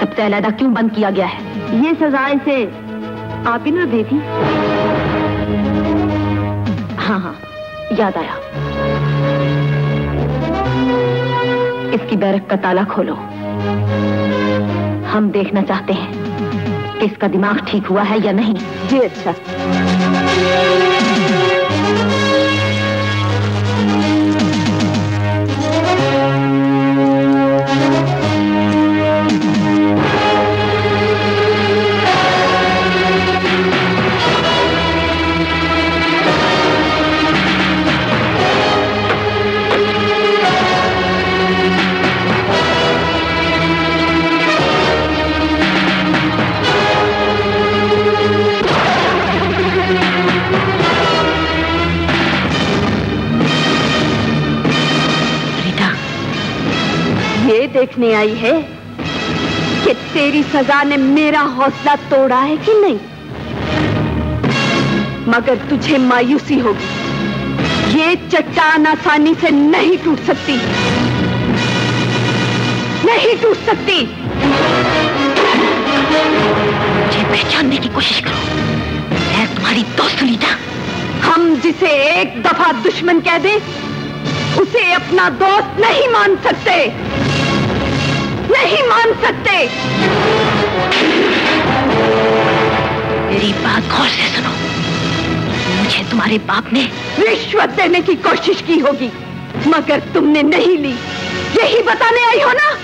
सबसे अलहदा क्यों बंद किया गया है? ये सजा इसे आप ही ना दी थी हाँ हाँ याद आया। इसकी बैरक का ताला खोलो। हम देखना चाहते हैं कि इसका दिमाग ठीक हुआ है या नहीं। जी अच्छा। देखने आई है कि तेरी सजा ने मेरा हौसला तोड़ा है कि नहीं। मगर तुझे मायूसी होगी। ये चट्टान आसानी से नहीं टूट सकती। नहीं टूट सकती। मुझे पहचानने की कोशिश करो। मैं तुम्हारी दोस्त रीटा हम जिसे एक दफ़ा दुश्मन कह दे, उसे अपना दोस्त नहीं मान सकते। नहीं मान सकते। मेरी बात गौर से सुनो। मुझे तुम्हारे बाप ने रिश्वत देने की कोशिश की होगी, मगर तुमने नहीं ली। यही बताने आई हो ना?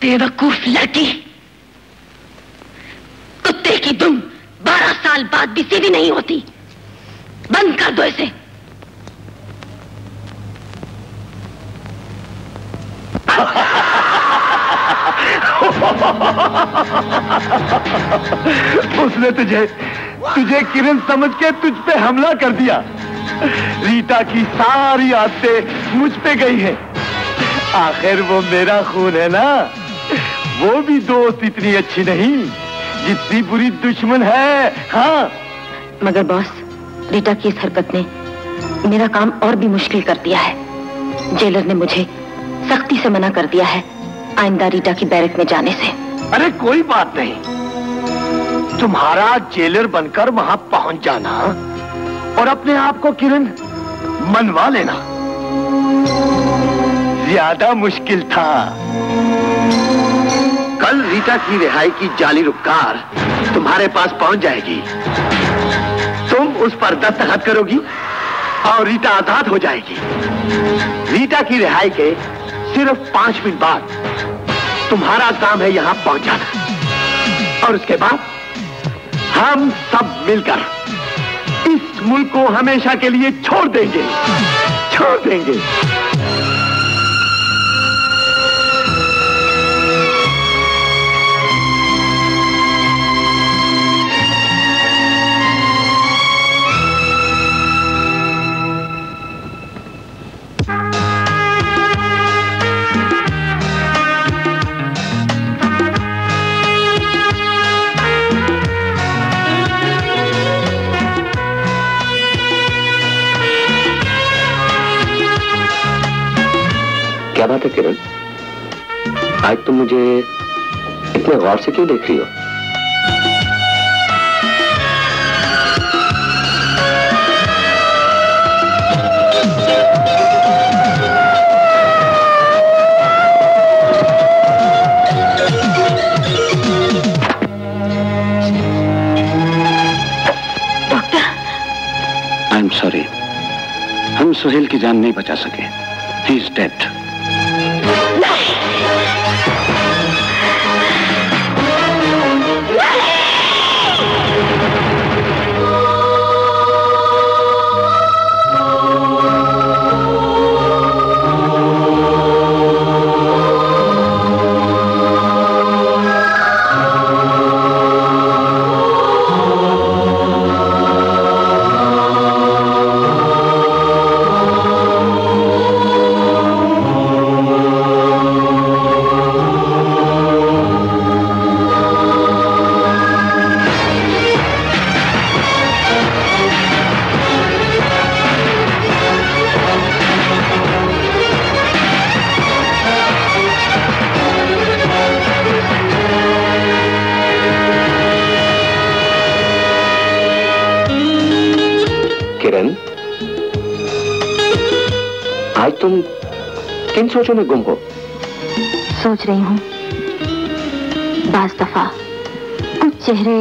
बेवकूफ़ लड़की। कुत्ते की दुम बारह साल बाद भी सीधी नहीं होती। बंद कर दो इसे। उसने तुझे तुझे किरण समझ के तुझ पे हमला कर दिया। रीटा की सारी आदतें मुझ पे गई है। आखिर वो मेरा खून है ना? वो भी दोस्त इतनी अच्छी नहीं, जितनी बुरी दुश्मन है। हाँ। मगर बॉस, रीटा की इस हरकत ने मेरा काम और भी मुश्किल कर दिया है। जेलर ने मुझे सख्ती से मना कर दिया है आइंदा रीटा की बैरक में जाने से। अरे कोई बात नहीं। तुम्हारा जेलर बनकर वहाँ पहुँच जाना और अपने आप को किरण मनवा लेना। ज़्यादा मुश्किल था। कल रीटा की रिहाई की जाली रुककार तुम्हारे पास पहुँच जाएगी। तुम उस पर दस्तखत करोगी और रीटा आज़ाद हो जाएगी। रीटा की रिहाई के सिर्फ़ पाँच मिनट बाद तुम्हारा काम है यहाँ पहुंचाना और उसके बाद हम सब मिलकर इस मुल्क को हमेशा के लिए छोड़ देंगे छोड़ देंगे। क्या बात है किरण? आज तुम मुझे इतने गौर से क्यों देख रही हो? आई एम सॉरी हम सुहेल की जान नहीं बचा सके। ही इज़ डेड सोचों में गुम हो। सोच रही हूँ। बाज दफ़ा कुछ चेहरे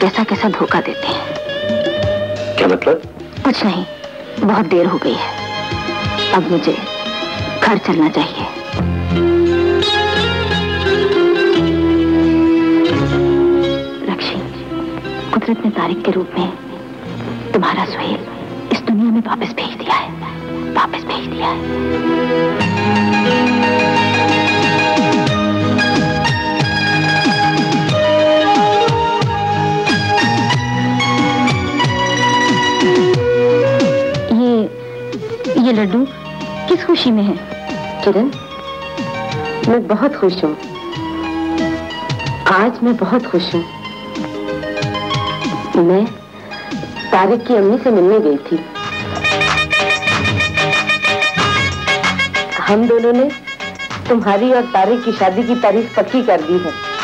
कैसा कैसा धोखा देते हैं। क्या मतलब? कुछ नहीं बहुत देर हो गई है। अब मुझे घर चलना चाहिए। रक्षी कुदरत ने तारीख के रूप में तुम्हारा सुहेल इस दुनिया में वापस देख लिया ये ये लड्डू किस खुशी में है? किरण, मैं बहुत खुश हूँ। आज मैं बहुत खुश हूँ। मैं तारिक की अम्मी से मिलने गई थी। हम दोनों ने तुम्हारी और तारिक की शादी की तारीफ़ पक्की कर दी है।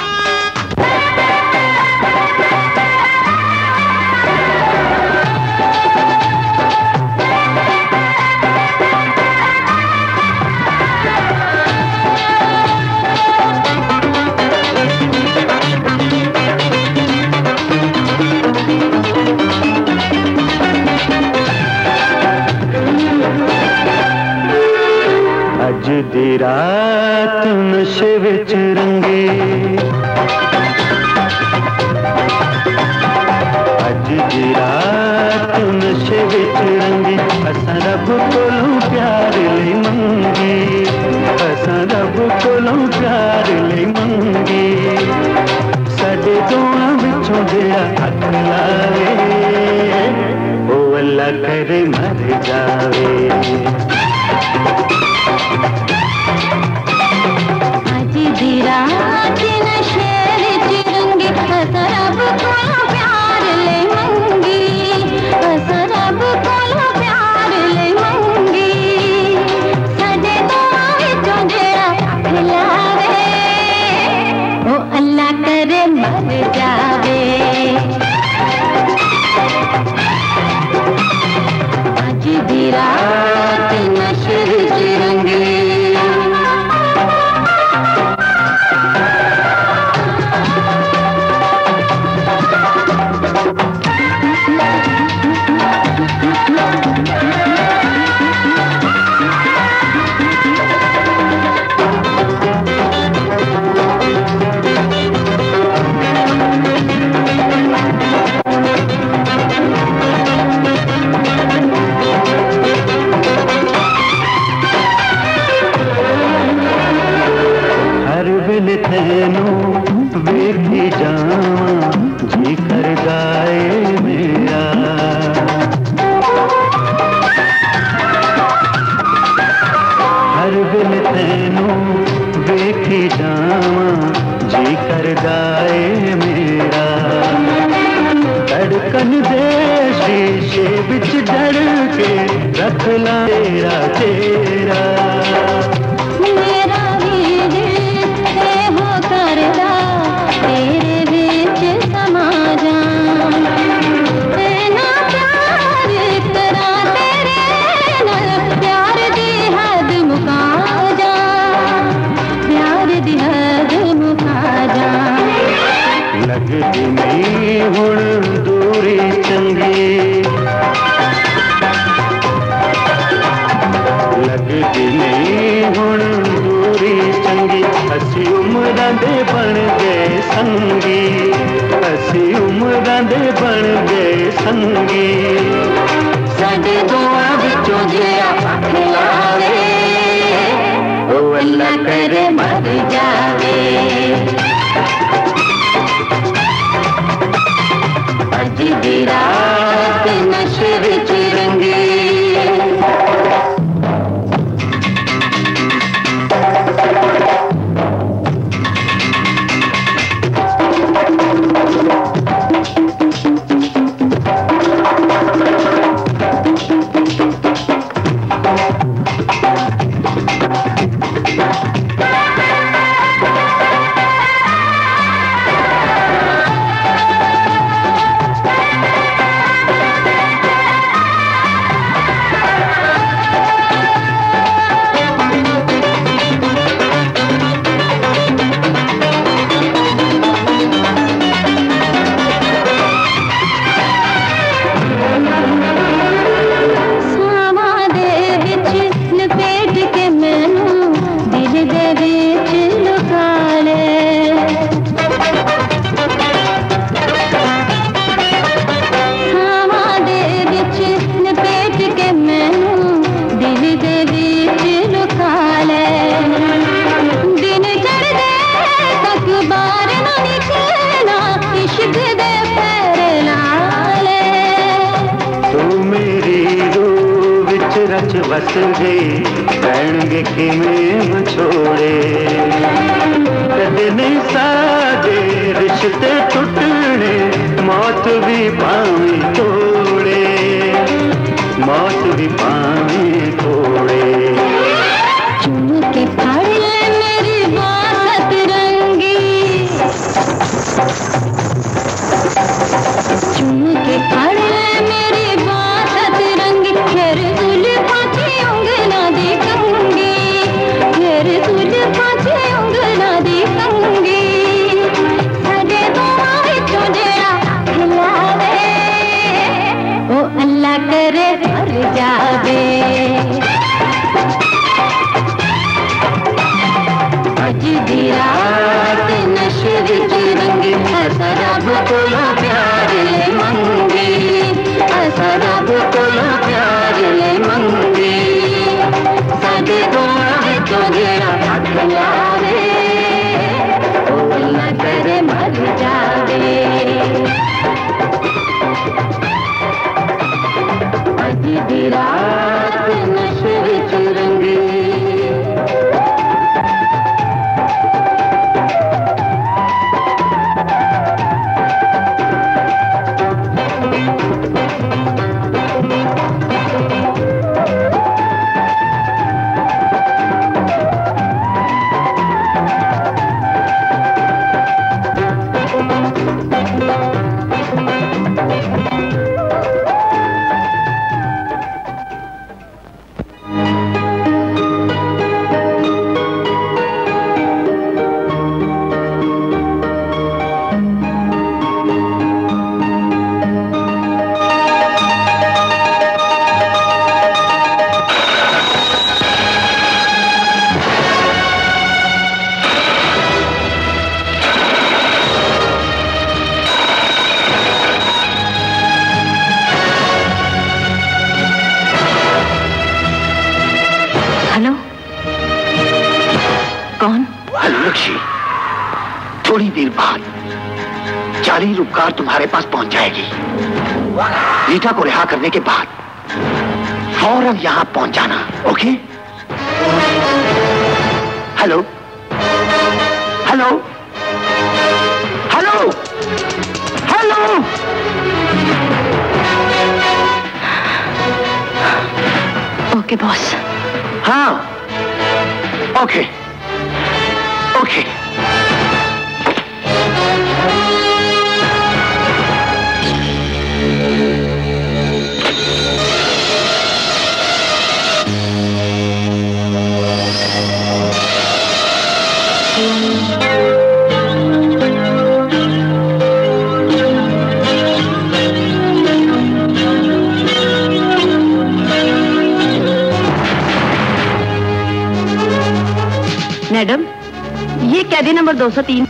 203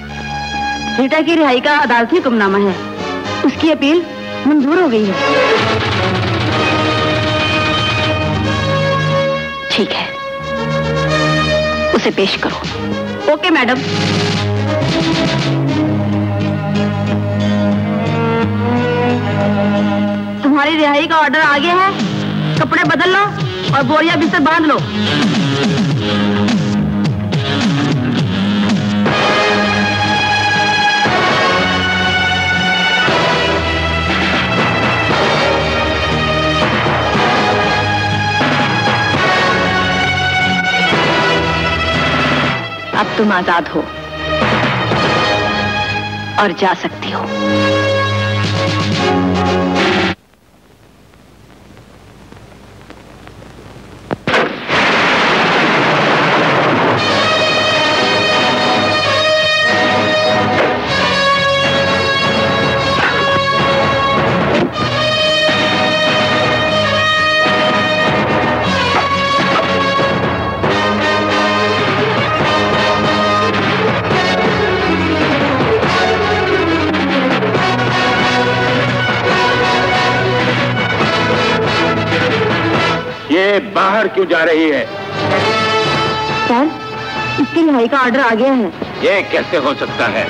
रीटा की रिहाई का अदालती हुक्मनामा है। उसकी अपील मंजूर हो गई है। ठीक है। उसे पेश करो। Okay, madam. तुम्हारी रिहाई का ऑर्डर आ गया है। कपड़े बदल लो और बोरिया बिस्तर बाँध लो। अब तुम आज़ाद हो और जा सकती हो। क्यों जा रही है। सर इसकी रिहाई का ऑर्डर आ गया है। ये कैसे हो सकता है?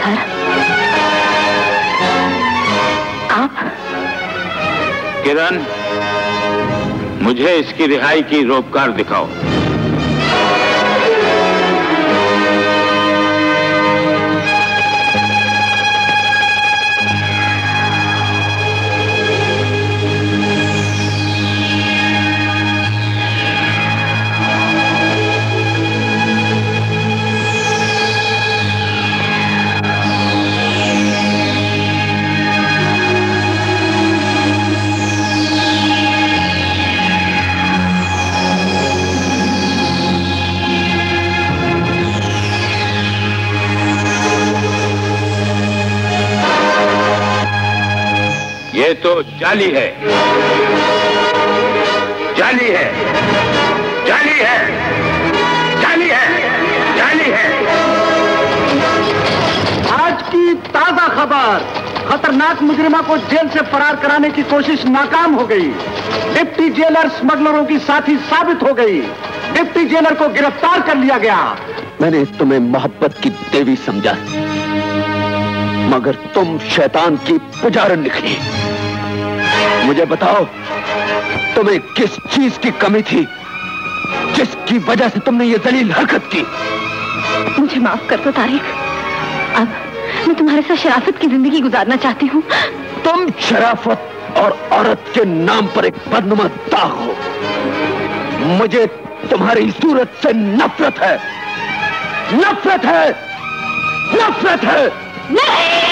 सर आप? किरण मुझे इसकी रिहाई की रोपकार दिखाओ। ये तो जाली है। जाली है। जाली है। जाली है। जाली है। आज की ताज़ा खबर खतरनाक मुजरिमा को जेल से फरार कराने की कोशिश नाकाम हो गई। डिप्टी जेलर स्मगलरों की साथी साबित हो गई। डिप्टी जेलर को गिरफ़्तार कर लिया गया। मैंने तुम्हें मोहब्बत की देवी समझा मगर तुम शैतान की पुजारन निकली। मुझे बताओ तुम्हें किस चीज़ की कमी थी? जिसकी वजह से तुमने ये जलील हरकत की? मुझे माफ़ कर दो तारिक। अब मैं तुम्हारे साथ शराफत की ज़िंदगी गुजारना चाहती हूँ। तुम शराफत और औरत के नाम पर एक बदनुमा दाग हो। मुझे तुम्हारी सूरत से नफरत है। नफरत है। नफरत है। ये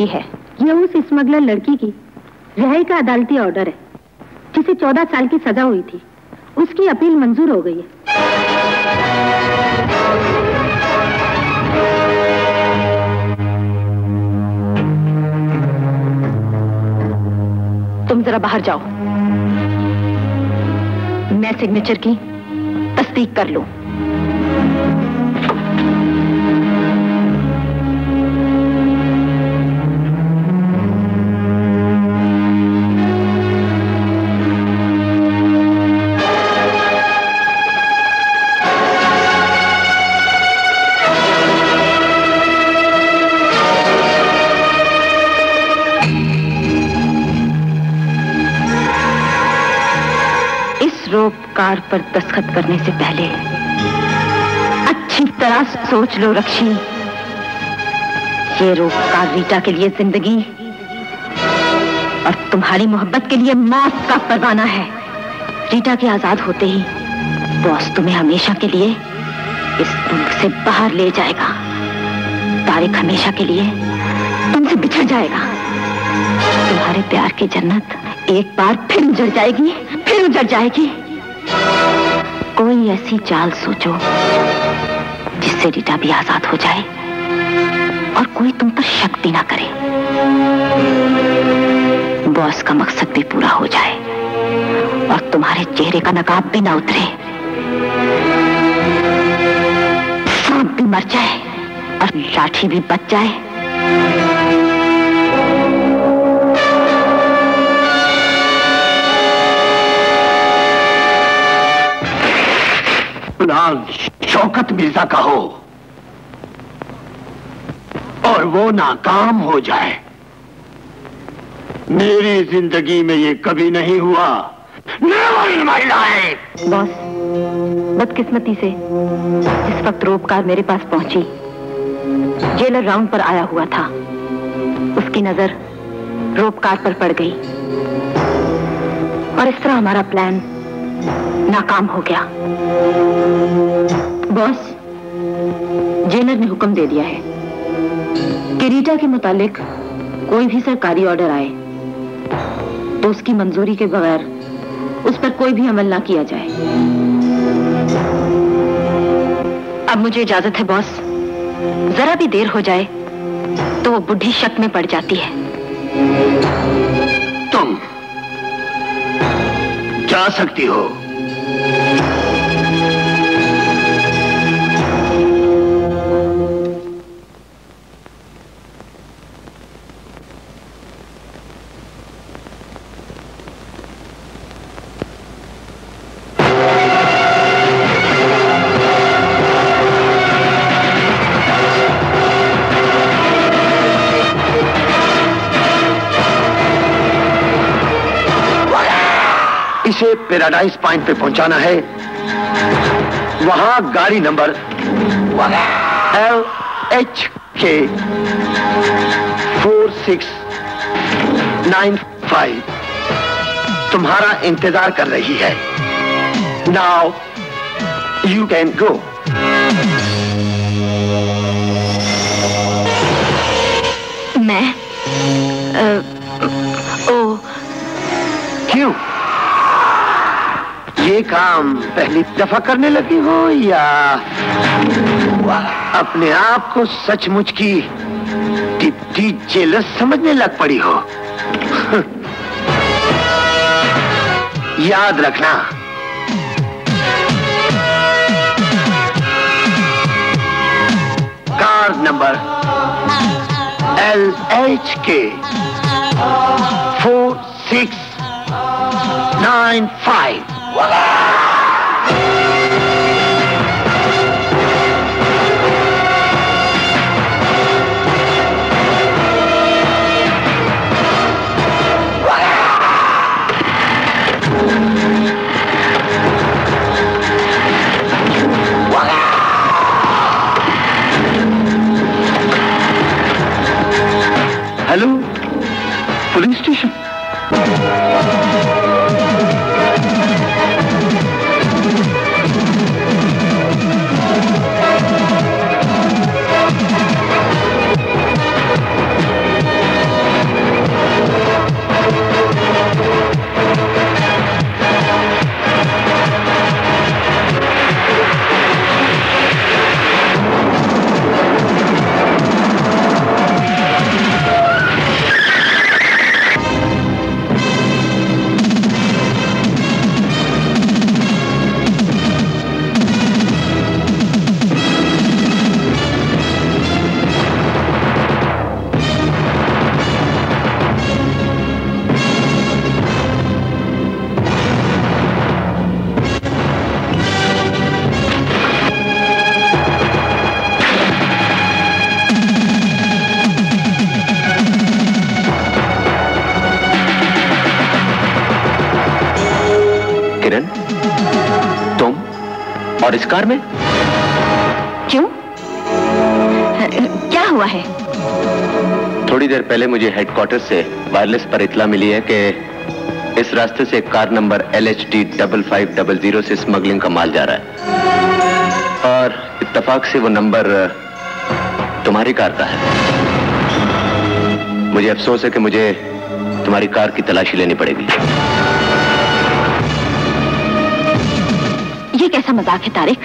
किसकी है। ये उस स्मगलर लड़की की रिहाई का अदालती ऑर्डर है, जिसे चौदह साल की सजा हुई थी। उसकी अपील मंजूर हो गई है। तुम जरा बाहर जाओ। मैं सिग्नेचर की तस्दीक कर लूँ। रोपकार पर दस्खत करने से पहले अच्छी तरह सोच लो रक्षी। ये रोपकार रीटा के लिए ज़िंदगी और तुम्हारी मोहब्बत के लिए मौत का परवाना है। रीटा के आज़ाद होते ही बॉस तुम्हें हमेशा के लिए इस मुल्क से बाहर ले जाएगा। तारिक हमेशा के लिए तुमसे बिछड़ जाएगा। तुम्हारे प्यार की जन्नत एक बार फिर उजड़ जाएगी, फिर उजड़ जाएगी। ऐसी चाल सोचो, जिससे रीटा भी आज़ाद हो जाए और कोई तुम पर शक भी ना करे। बॉस का मकसद भी पूरा हो जाए और तुम्हारे चेहरे का नकाब भी ना उतरे। सांप भी मर जाए और लाठी भी बच जाए। फ़िलहाल शौकत मिर्ज़ा का हो। और वो नाकाम हो जाए। मेरी ज़िंदगी में ये कभी नहीं हुआ! बॉस, बदकिस्मती से जिस वक्त रोपकार मेरे पास पहुँची। जेलर राउंड पर आया हुआ था। उसकी नज़र रोपकार पर पड़ गई। और इस तरह हमारा प्लान नाकाम हो गया। बॉस, जेलर ने हुक्म दे दिया है कि रीटा के मुतालिक कोई भी सरकारी ऑर्डर आए तो उसकी मंजूरी के बगैर उस पर कोई भी अमल ना किया जाए। अब मुझे इजाज़त है, बॉस। जरा भी देर हो जाए तो वो बुढ़ी शक में पड़ जाती है। तुम जा सकती हो। इसे पैराडाइज पॉइंट पे पहुंचाना है। वहाँ गाड़ी number L H K four six nine five तुम्हारा इंतज़ार कर रही है। नाउ यू कैन गो मैं अ, काम पहली दफ़ा करने लगी हो या अपने आप को सचमुच की डिप्टी जेलस समझने लग पड़ी हो? याद रखना। Car number L H K four six nine five. Hello और इस कार में? क्यों? क्या हुआ है? थोड़ी देर पहले मुझे हेडक्वार्टर से वायरलेस पर इतला मिली है कि इस रास्ते से car number L H D double five double zero से स्मगलिंग का माल जा रहा है। और इत्तेफाक से वो नंबर तुम्हारी कार का है। मुझे अफसोस है कि मुझे तुम्हारी कार की तलाशी लेनी पड़ेगी। कैसा मज़ाक है तारिक?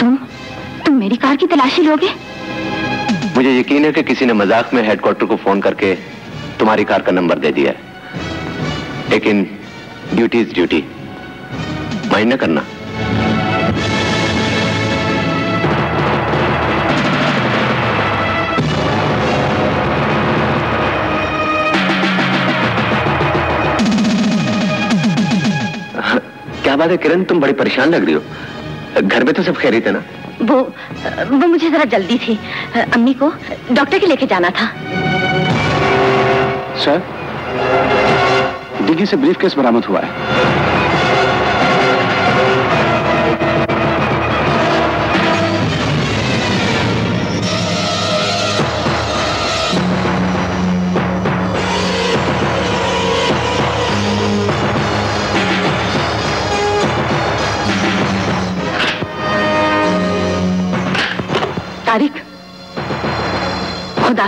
तुम तुम मेरी कार की तलाशी लोगे? मुझे यकीन है कि किसी ने मज़ाक में हेडक्वार्टर को फ़ोन करके तुम्हारी कार का नंबर दे दिया लेकिन ड्यूटी इज़ ड्यूटी माइंड न करना। क्या बात है किरण? तुम बड़ी परेशान लग रही हो। घर में तो सब खैरियत है ना? वो वो मुझे जरा जल्दी थी। अम्मी को डॉक्टर के लेके जाना था। सर डिग्गी से ब्रीफ केस बरामद हुआ है।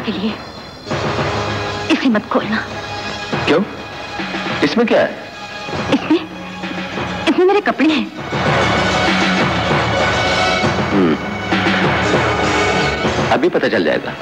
के लिए। इसे मत खोलना। क्यों? इसमें क्या है? इसमें इसमें मेरे कपड़े हैं। हम्म। अभी पता चल जाएगा।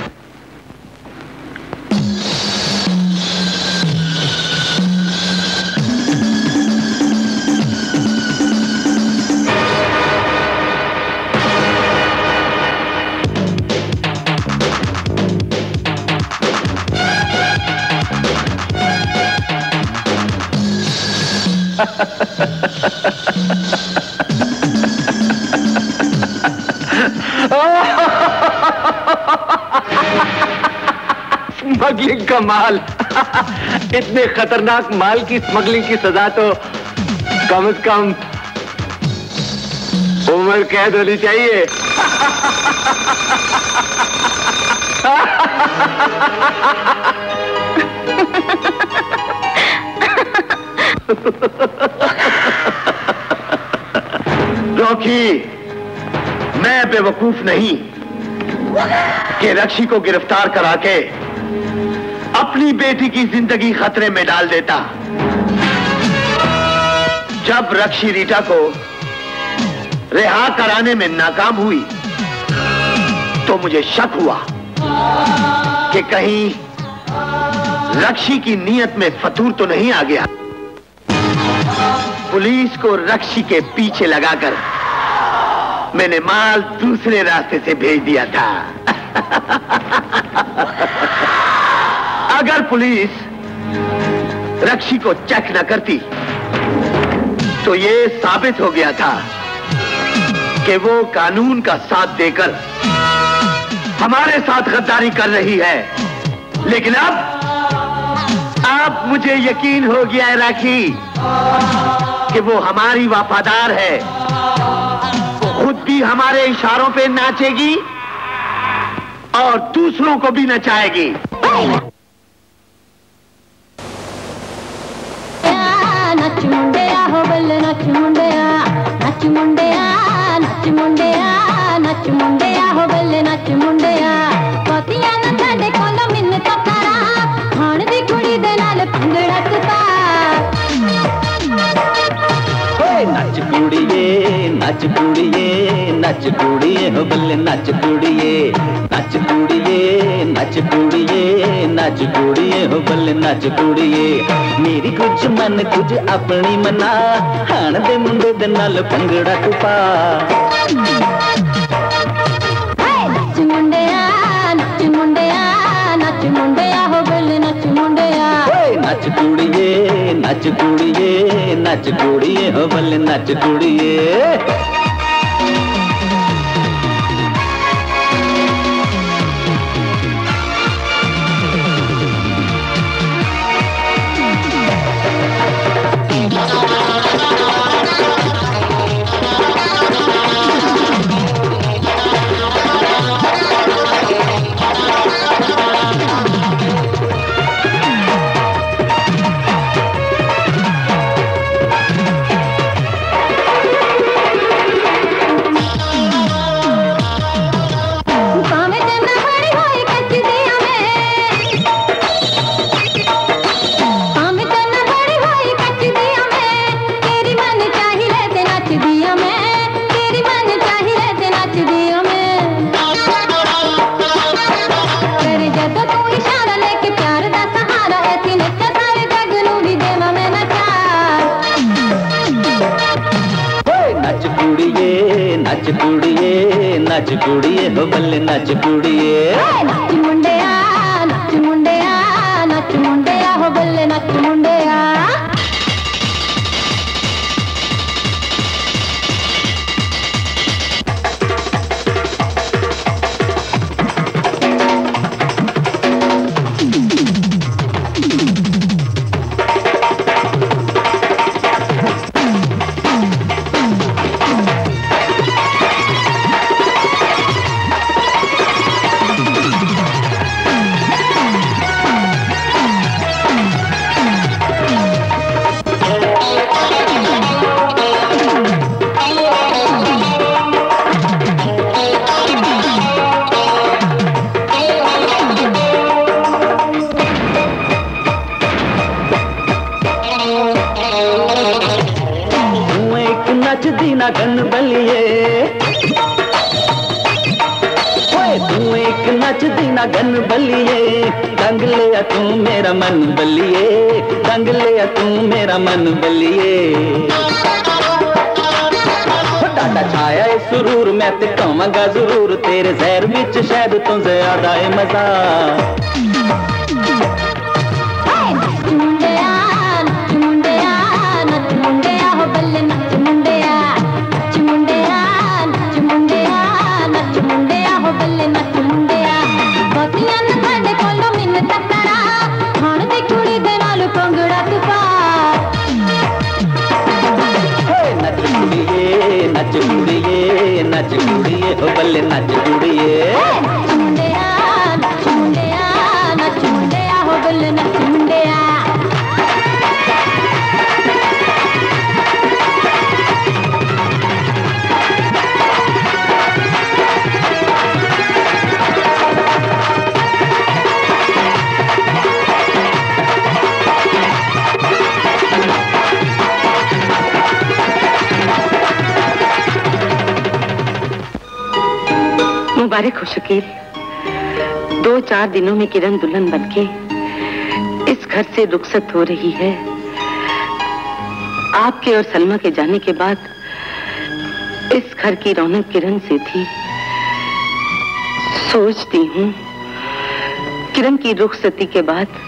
स्मगलिंग का माल। इतने खतरनाक माल की स्मगलिंग की सजा तो कम से कम उम्र कैद होनी चाहिए। रॉकी मैं बेवकूफ़ नहीं कि रक्षी को गिरफ़्तार करा के अपनी बेटी की ज़िंदगी खतरे में डाल देता। जब रक्षी रीटा को रिहा कराने में नाकाम हुई तो मुझे शक हुआ कि कहीं रक्षी की नीयत में फतूर तो नहीं आ गया। पुलिस को रक्षी के पीछे लगाकर मैंने माल दूसरे रास्ते से भेज दिया था। अगर पुलिस रक्षी को चेक न करती तो ये साबित हो गया था कि वो कानून का साथ देकर हमारे साथ गद्दारी कर रही है। लेकिन अब आप मुझे यकीन हो गया है राखी। कि वो हमारी वफादार है। वो खुद भी हमारे इशारों पे नाचेगी और दूसरों को भी नचाएगी। नच मुंडिया नच मुंडिया नच मुंडिया नच मुंडिया नच मुंडिया मिन्न कुड़िए नच कुड़िए नच कुड़िए हो बल्ले नच कुड़िए नच कुड़िए नच कुड़िए नच कुड़िए हो बल्ले नच कुड़िए मेरी कुछ मन कुछ अपनी मना, हाण दे मुंडे दे नाल पंगड़ा कुपा नच कुड़िए नच कुड़िए हो बल नच कुड़िए। पूड़िए हो बल्ले नाच पूड़िए मंगा ज़रूर तेरे सैर बिच शायद तू ज़्यादा है मज़ा। नच हो शकील। दो चार दिनों में किरण दुल्हन बनके इस घर से रुखसत हो रही है। आपके और सलमा के जाने के बाद इस घर की रौनक किरण से थी सोचती हूँ, किरण की रुखसती के बाद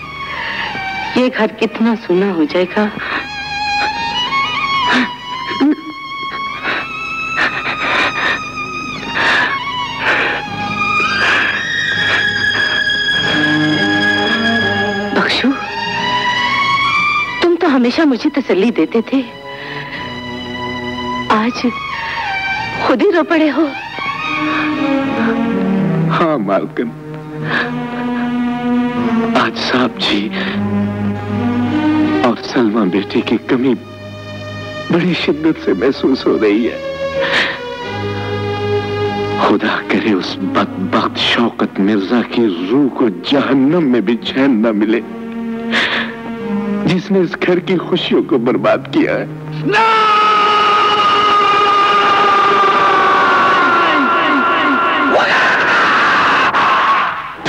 ये घर कितना सूना हो जाएगा। तसल्ली देते थे। आज खुद ही रो पड़े हो। हाँ मालकन। आज साहब जी और सलमा बेटी की कमी बड़ी शिद्दत से महसूस हो रही है। खुदा करे उस बदबख्त शौकत मिर्ज़ा की रूह को जहन्नम में भी चैन न मिले। जिसने इस घर की खुशियों को बर्बाद किया है।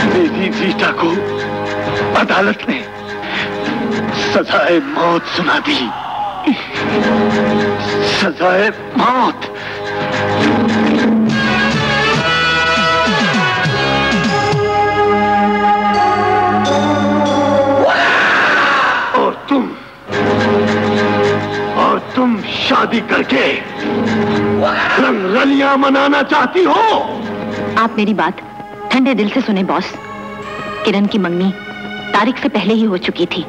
मेरी सीता को अदालत ने सजाए मौत सुना दी। सजाए मौत। शादी करके रंग रलियाँ मनाना चाहती हो। आप मेरी बात ठंडे दिल से सुने बॉस। किरण की मंगनी तारीख से पहले ही हो चुकी थी।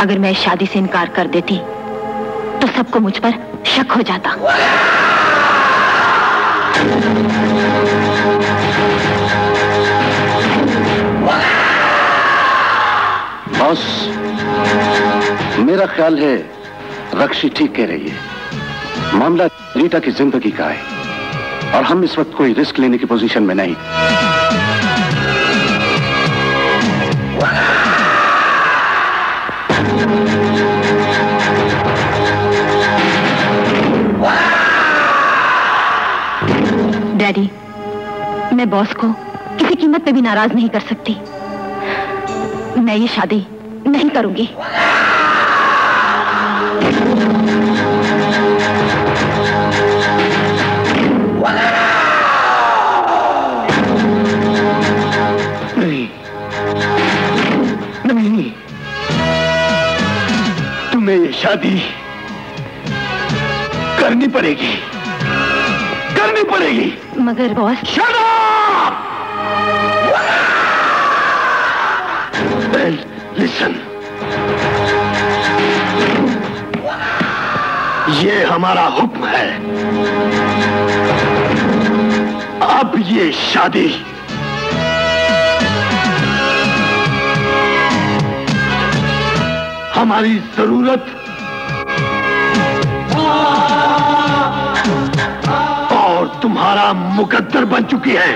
अगर मैं शादी से इनकार कर देती तो सबको मुझ पर शक हो जाता। बॉस मेरा ख्याल है रक्षी ठीक कह रही है। मामला रीटा की ज़िंदगी का है। और हम इस वक्त कोई रिस्क लेने की पोजीशन में नहीं। डैडी, मैं बॉस को किसी कीमत पे भी नाराज़ नहीं कर सकती। मैं ये शादी नहीं करूँगी। शादी करनी पड़ेगी। करनी पड़ेगी। मगर बॉस। Well, लिसन ये हमारा हुक्म है। अब ये शादी। हमारी ज़रूरत और तुम्हारा मुकद्दर बन चुकी है।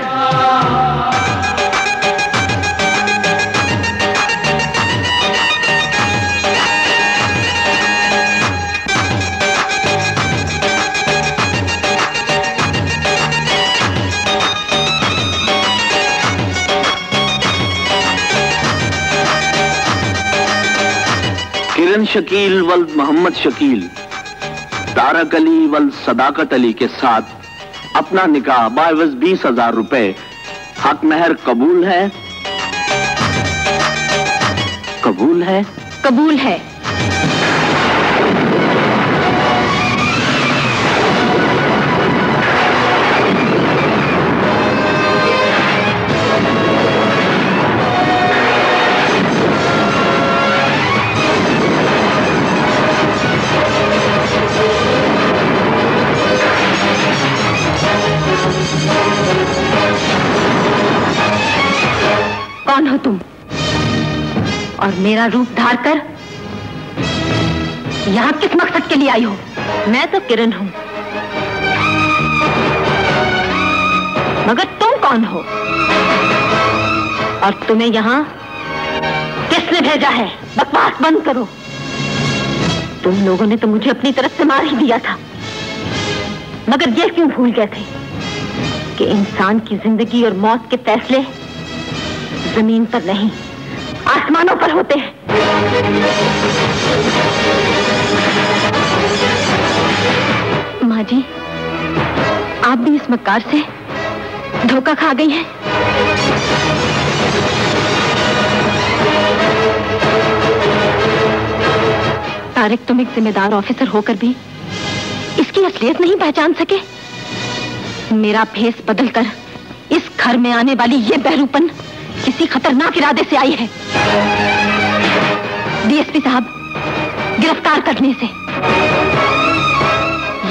किरण शकील वल्द मोहम्मद शकील। तारक अली वल सदाकत अली के साथ अपना निकाह बावज बीस हज़ार रुपए। हक महर कबूल है? कबूल है? कबूल है। और मेरा रूप धार कर यहाँ किस मकसद के लिए आई हो? मैं तो किरण हूँ। मगर तुम कौन हो? और तुम्हें यहाँ किसने भेजा है? बकवास बंद करो। तुम लोगों ने तो मुझे अपनी तरफ़ से मार ही दिया था। मगर ये क्यों भूल गए थे कि इंसान की ज़िंदगी और मौत के फैसले ज़मीन पर नहीं आसमानों पर होते हैं। माँ जी, आप भी इस मकार से धोखा खा गई हैं। तारिक तुम एक जिम्मेदार ऑफिसर होकर भी इसकी असलियत नहीं पहचान सके। मेरा भेस बदलकर इस घर में आने वाली ये बहरूपन किसी खतरनाक इरादे से आई है। डीएसपी साहब गिरफ़्तार करने से।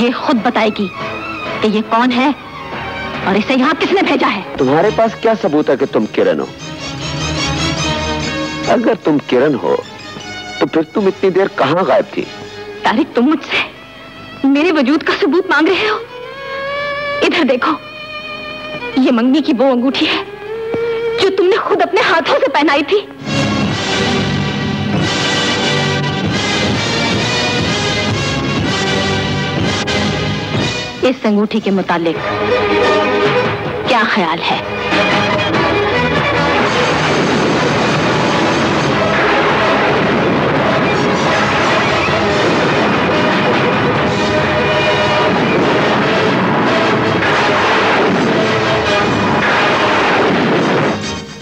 ये खुद बताएगी कि ये कौन है और इसे यहाँ किसने भेजा है। तुम्हारे पास क्या सबूत है कि तुम किरण हो? अगर तुम किरण हो तो फिर तुम इतनी देर कहाँ गायब थी? तारिक तुम मुझसे मेरे वजूद का सबूत मांग रहे हो। इधर देखो ये मंगनी की वो अंगूठी है। जो तुमने खुद अपने हाथों से पहनाई थी। इस अंगूठी के मुतालिक क्या ख्याल है?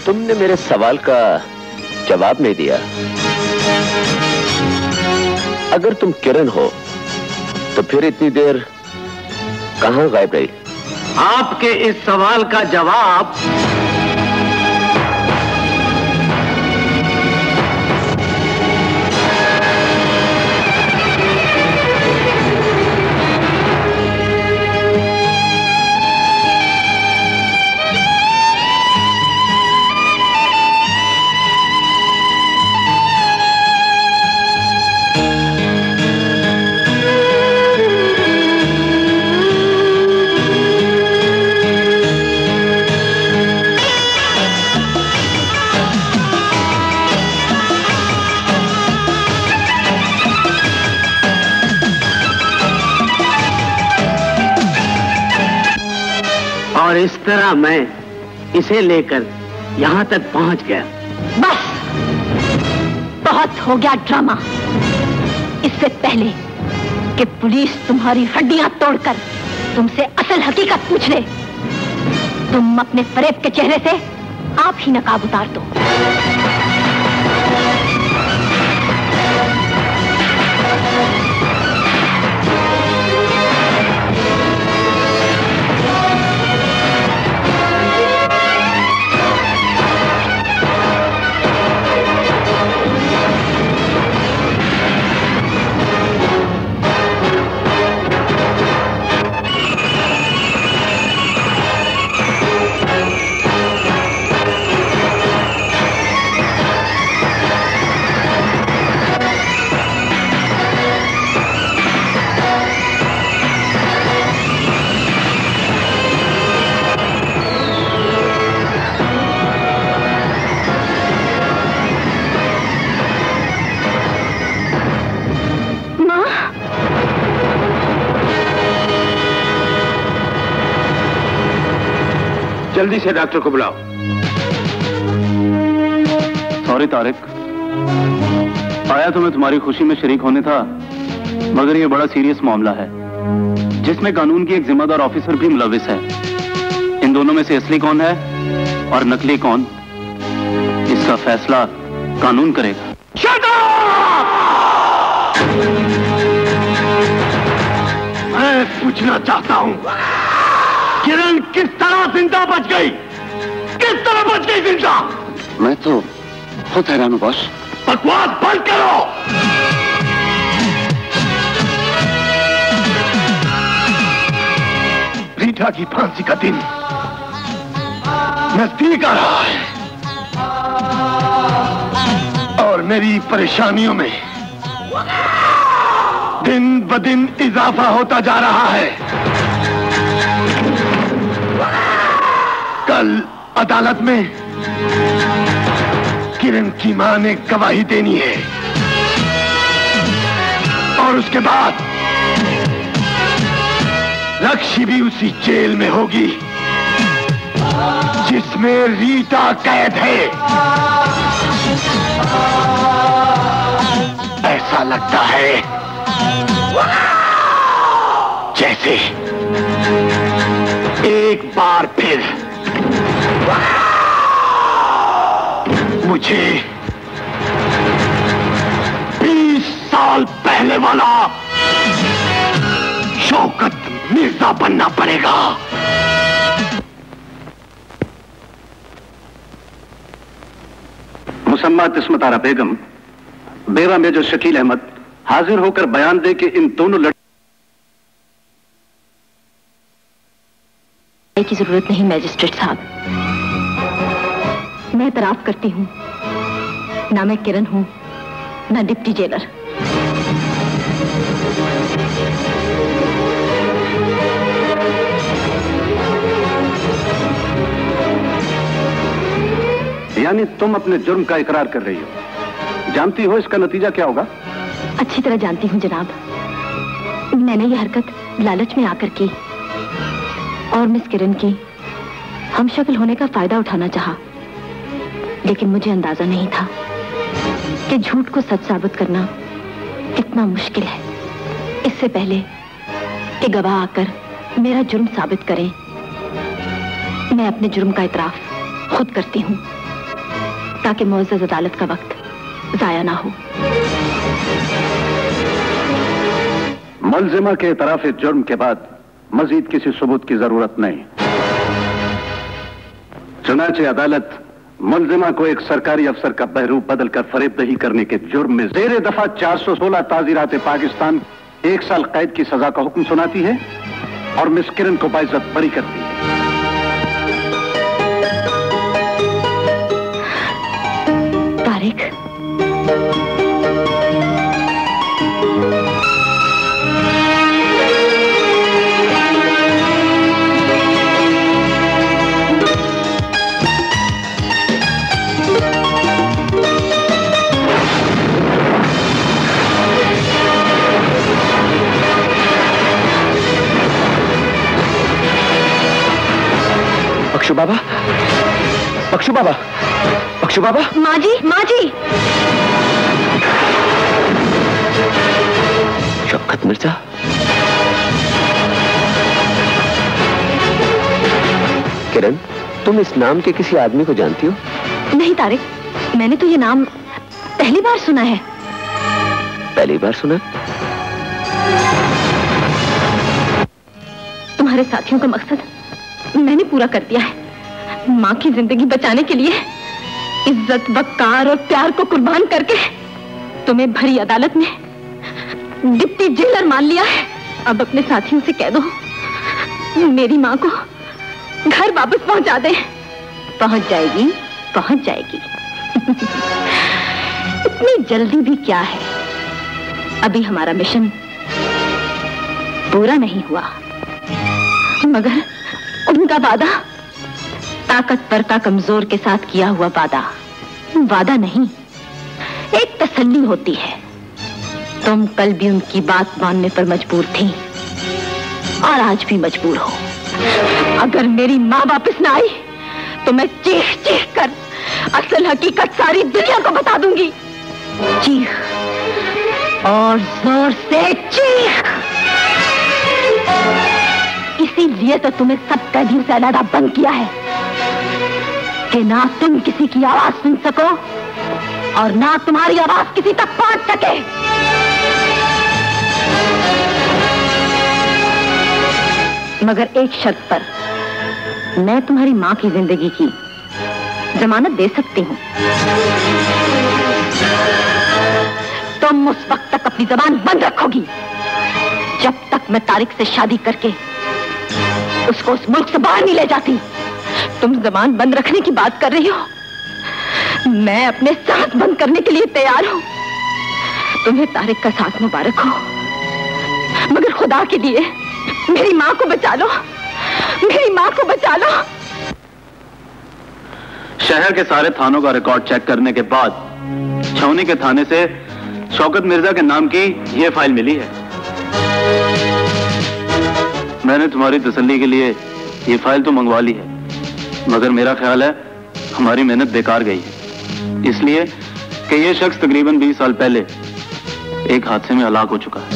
तुमने मेरे सवाल का जवाब नहीं दिया। अगर तुम किरण हो तो फिर इतनी देर कहाँ गायब रही? आपके इस सवाल का जवाब और इस तरह मैं इसे लेकर यहाँ तक पहुँच गया। बस। बहुत हो गया ड्रामा। इससे पहले कि पुलिस तुम्हारी हड्डियाँ तोड़कर तुमसे असल हकीकत पूछ ले, तुम अपने फरेब के चेहरे से आप ही नकाब उतार दो। जल्दी से डॉक्टर को बुलाओ। सॉरी तारिक। आया तो मैं तुम्हारी खुशी में शरीक होने था मगर ये बड़ा सीरियस मामला है जिसमें कानून की एक जिम्मेदार ऑफिसर भी मुलविस है। इन दोनों में से असली कौन है और नकली कौन इसका फैसला कानून करेगा। मैं पूछना चाहता हूँ किरण किस तरह ज़िंदा बच गई? किस तरह बच गई ज़िंदा? मैं तो खुद हैरान हूँ बॉस। बकवास बंद करो! रीटा की फांसी का दिन। नज़दीक आ रहा है। और मेरी परेशानियों में दिन ब दिन इजाफा होता जा रहा है। कल अदालत में किरण की माँ ने गवाही देनी है। और उसके बाद रक्षी भी उसी जेल में होगी, जिसमें रीता कैद है। ऐसा लगता है जैसे एक बार फिर मुझे बीस साल पहले वाला शौकत मिर्ज़ा बनना पड़ेगा। मुसम्मा आरा बेगम बेवा मेजर शकील अहमद हाजिर होकर बयान दे कि इन दोनों लड़ की ज़रूरत नहीं मैजिस्ट्रेट साहब। मैं इतराफ करती हूँ। ना मैं किरण हूँ ना डिप्टी जेलर। यानी तुम अपने जुर्म का इकरार कर रही हो। जानती हो इसका नतीजा क्या होगा? अच्छी तरह जानती हूँ जनाब। मैंने ये हरकत लालच में आकर की। और मिस किरण की हम शक्ल होने का फ़ायदा उठाना चाहा। लेकिन मुझे अंदाज़ा नहीं था कि झूठ को सच साबित करना कितना मुश्किल है। इससे पहले कि गवाह आकर मेरा जुर्म साबित करें, मैं अपने जुर्म का इतराफ खुद करती हूँ, ताकि मुआज़ अदालत का वक्त जाया ना हो। मुलजिमा के इतराफ जुर्म के बाद मजीद किसी सबूत की ज़रूरत नहीं। चुनाचे अदालत मुलजिमा को एक सरकारी अफसर का बहरूप बदलकर फरेबदही करने के जुर्म में जेर दफ़ा 416 ताजीरात पाकिस्तान एक साल कैद की सजा का हुक्म सुनाती है और मिस किरण को बाइजत बरी करती है। तारिक। बख्शु बाबा? पक्षु बाबा? पक्षु बाबा? माँ जी माँ जी शौकत मिर्ज़ा? किरण तुम इस नाम के किसी आदमी को जानती हो? नहीं तारिक मैंने तो ये नाम पहली बार सुना है। पहली बार सुना? तुम्हारे साथियों का मकसद मैंने पूरा कर दिया है। माँ की ज़िंदगी बचाने के लिए इज़्ज़त बकार और प्यार को कुर्बान करके तुम्हें भरी अदालत में डिप्टी जेलर मान लिया है। अब अपने साथियों से कह दो मेरी माँ को घर वापस पहुँचा दे। पहुँच जाएगी पहुँच जाएगी। इतनी जल्दी भी क्या है? अभी हमारा मिशन पूरा नहीं हुआ। मगर उनका वादा? ताकतवर का कमज़ोर के साथ किया हुआ वादा। वादा नहीं, एक तसल्ली होती है। तुम कल भी उनकी बात मानने पर मजबूर थी, और आज भी मजबूर हो। अगर मेरी माँ वापस ना आई तो मैं चीख चीख कर असल हकीकत सारी दुनिया को बता दूँगी। चीख, और ज़ोर से चीख। इसीलिए तो तुम्हें सब कैदियों से अलहदा बंद किया है कि ना तुम किसी की आवाज़ सुन सको और ना तुम्हारी आवाज़ किसी तक पहुँच सके। मगर एक शर्त पर मैं तुम्हारी माँ की ज़िंदगी की जमानत दे सकती हूँ। तुम उस वक्त तक अपनी जबान बंद रखोगी जब तक मैं तारिक से शादी करके उसको उस मुल्क से बाहर नहीं ले जाती। तुम जबान बंद रखने की बात कर रही हो? मैं अपने साथ बंद करने के लिए तैयार हूँ। तुम्हें तारिक का साथ मुबारक हो। मगर खुदा के लिए मेरी माँ को बचा लो। मेरी माँ को बचा लो। शहर के सारे थानों का रिकॉर्ड चेक करने के बाद छौनी के थाने से शौकत मिर्ज़ा के नाम की यह फ़ाइल मिली है। मैंने तुम्हारी तसल्ली के लिए ये फ़ाइल तो मंगवा ली है। मगर मेरा ख्याल है, हमारी मेहनत बेकार गई है। इसलिए कि ये शख्स तकरीबन 20 साल पहले एक हादसे में हलाक हो चुका है।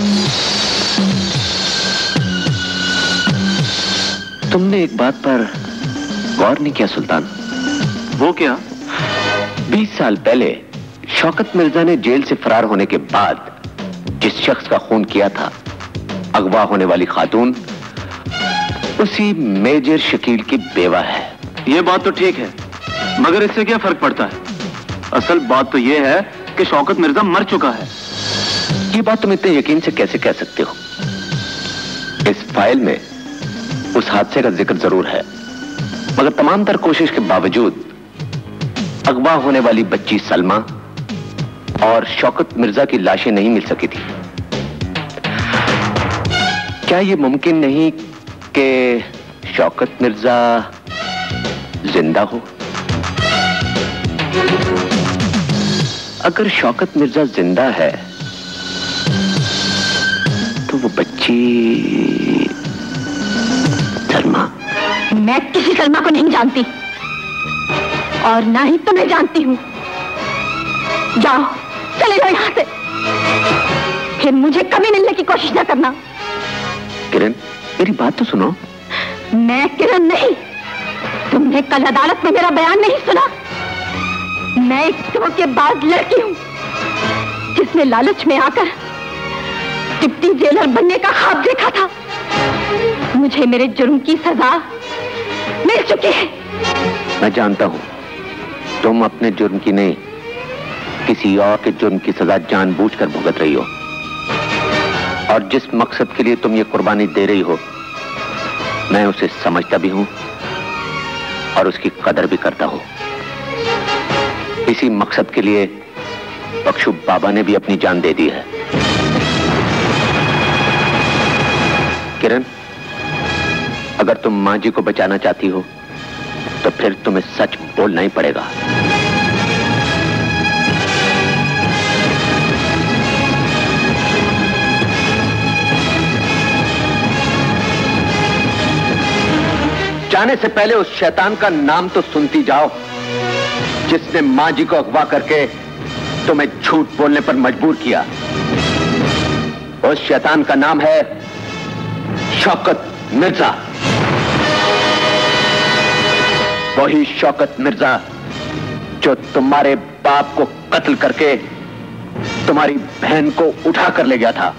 तुमने एक बात पर गौर नहीं किया, सुल्तान? वो क्या? बीस साल पहले शौकत मिर्ज़ा ने जेल से फरार होने के बाद जिस शख्स का खून किया था, अगवा होने वाली खातून उसी मेजर शकील की बेवा है। ये बात तो ठीक है, मगर इससे क्या फ़र्क पड़ता है? असल बात तो यह है कि शौकत मिर्ज़ा मर चुका है। ये बात तुम इतने यकीन से कैसे कह सकते हो? इस फ़ाइल में उस हादसे का ज़िक्र ज़रूर है, मगर तमाम तर कोशिश के बावजूद अगवा होने वाली बच्ची सलमा और शौकत मिर्ज़ा की लाशें नहीं मिल सकी थी। क्या यह मुमकिन नहीं कि शौकत मिर्ज़ा ज़िंदा हो। अगर शौकत मिर्ज़ा ज़िंदा है तो वो बच्ची सलमा मैं किसी सलमा को नहीं जानती और ना ही तुम्हें जानती हूँ। जाओ चले जाओ यहाँ से। फिर मुझे कभी मिलने की कोशिश ना करना। किरण मेरी बात तो सुनो। मैं किरण नहीं। तुमने कल अदालत में मेरा बयान नहीं सुना। मैं एक धोखेबाज लड़की हूँ जिसने लालच में आकर डिप्टी जेलर बनने का ख्वाब देखा था। मुझे मेरे जुर्म की सजा मिल चुकी है। मैं जानता हूँ तुम अपने जुर्म की नहीं किसी और के जुर्म की सजा जानबूझकर भुगत रही हो। और जिस मकसद के लिए तुम ये कुर्बानी दे रही हो, मैं उसे समझता भी हूँ और उसकी कदर भी करता हूँ। इसी मकसद के लिए बख्शु बाबा ने भी अपनी जान दे दी है। किरण, अगर तुम माँ जी को बचाना चाहती हो तो फिर तुम्हें सच बोलना ही पड़ेगा। जाने से पहले उस शैतान का नाम तो सुनती जाओ, जिसने माँ जी को अगवा करके तुम्हें झूठ बोलने पर मजबूर किया। उस शैतान का नाम है शौकत मिर्ज़ा। वही शौकत मिर्ज़ा जो तुम्हारे बाप को कत्ल करके तुम्हारी बहन को उठा कर ले गया था।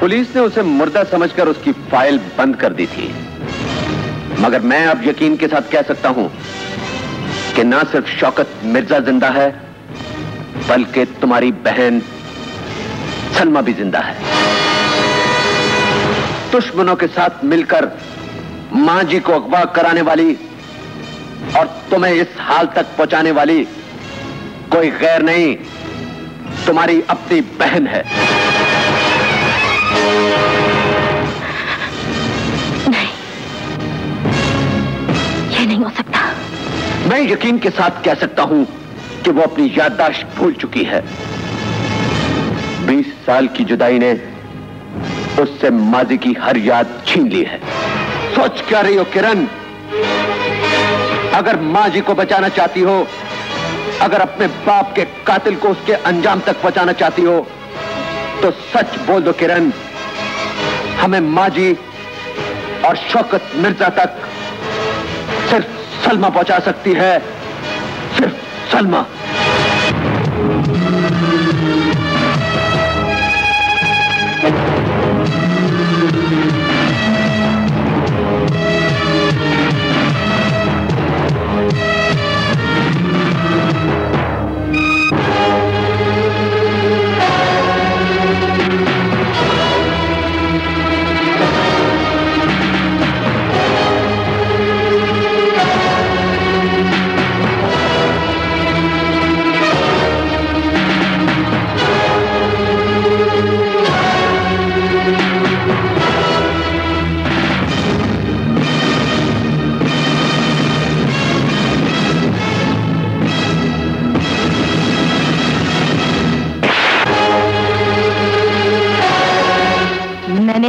पुलिस ने उसे मुर्दा समझकर उसकी फ़ाइल बंद कर दी थी। मगर मैं अब यकीन के साथ कह सकता हूँ कि ना सिर्फ़ शौकत मिर्ज़ा ज़िंदा है, बल्कि तुम्हारी बहन सलमा भी ज़िंदा है। दुश्मनों के साथ मिलकर माँ जी को अगवा कराने वाली और तुम्हें इस हाल तक पहुँचाने वाली कोई गैर नहीं, तुम्हारी अपनी बहन है। सकता। मैं यकीन के साथ कह सकता हूँ कि वो अपनी याददाश्त भूल चुकी है। बीस साल की जुदाई ने उससे माजी की हर याद छीन ली है। सोच क्या रही हो, किरण? अगर माँ जी को बचाना चाहती हो, अगर अपने बाप के कातिल को उसके अंजाम तक बचाना चाहती हो तो सच बोल दो, किरण, हमें माँ जी और शौकत मिर्ज़ा तक सिर्फ़ सलमा पहुँचा सकती है। सिर्फ़ सलमा।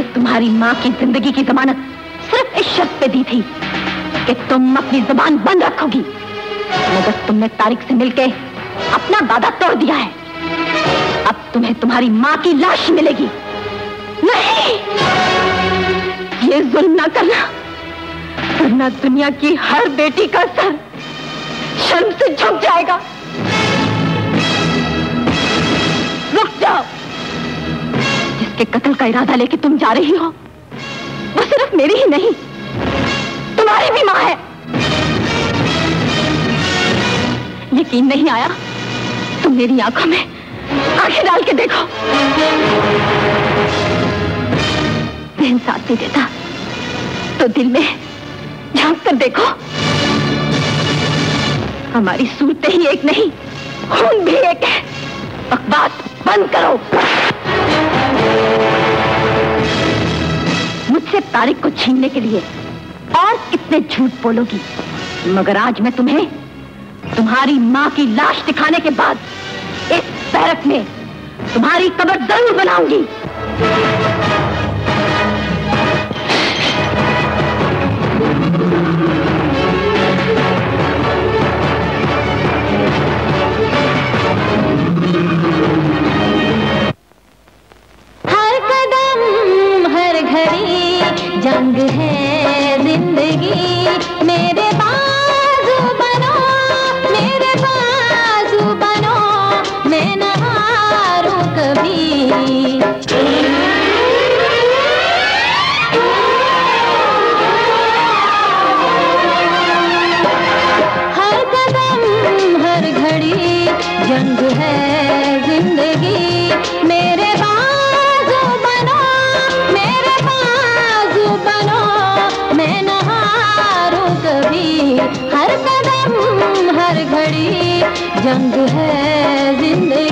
मैंने तुम्हारी माँ की ज़िंदगी की जमानत सिर्फ़ इस शर्त पे दी थी कि तुम अपनी ज़ुबान बंद रखोगी। मगर तुमने तारिक से मिलके अपना वादा तोड़ दिया है। अब तुम्हें तुम्हारी माँ की लाश मिलेगी। नहीं! ये जुल्म ना करना वरना दुनिया की हर बेटी का सर शर्म से झुक जाएगा। रुक जाओ। जिसके कत्ल का इरादा लेके तुम जा रही हो। वो सिर्फ़ मेरी ही नहीं, तुम्हारी भी माँ है। यकीन नहीं आया? तुम मेरी आँखों में आँखें डाल के देखो। बहन साथ नहीं देता तो दिल में झाँक कर देखो। हमारी सूरतें ही एक नहीं, खून भी एक है। बकवास बंद करो। मुझसे तारिक को छीनने के लिए और कितने झूठ बोलोगी। मगर आज मैं तुम्हें, तुम्हारी माँ की लाश दिखाने के बाद, इस बैरक में तुम्हारी कबर ज़रूर बनाऊँगी। घड़ी जंग है ज़िंदगी मेरे बाजू जंग है ज़िंदगी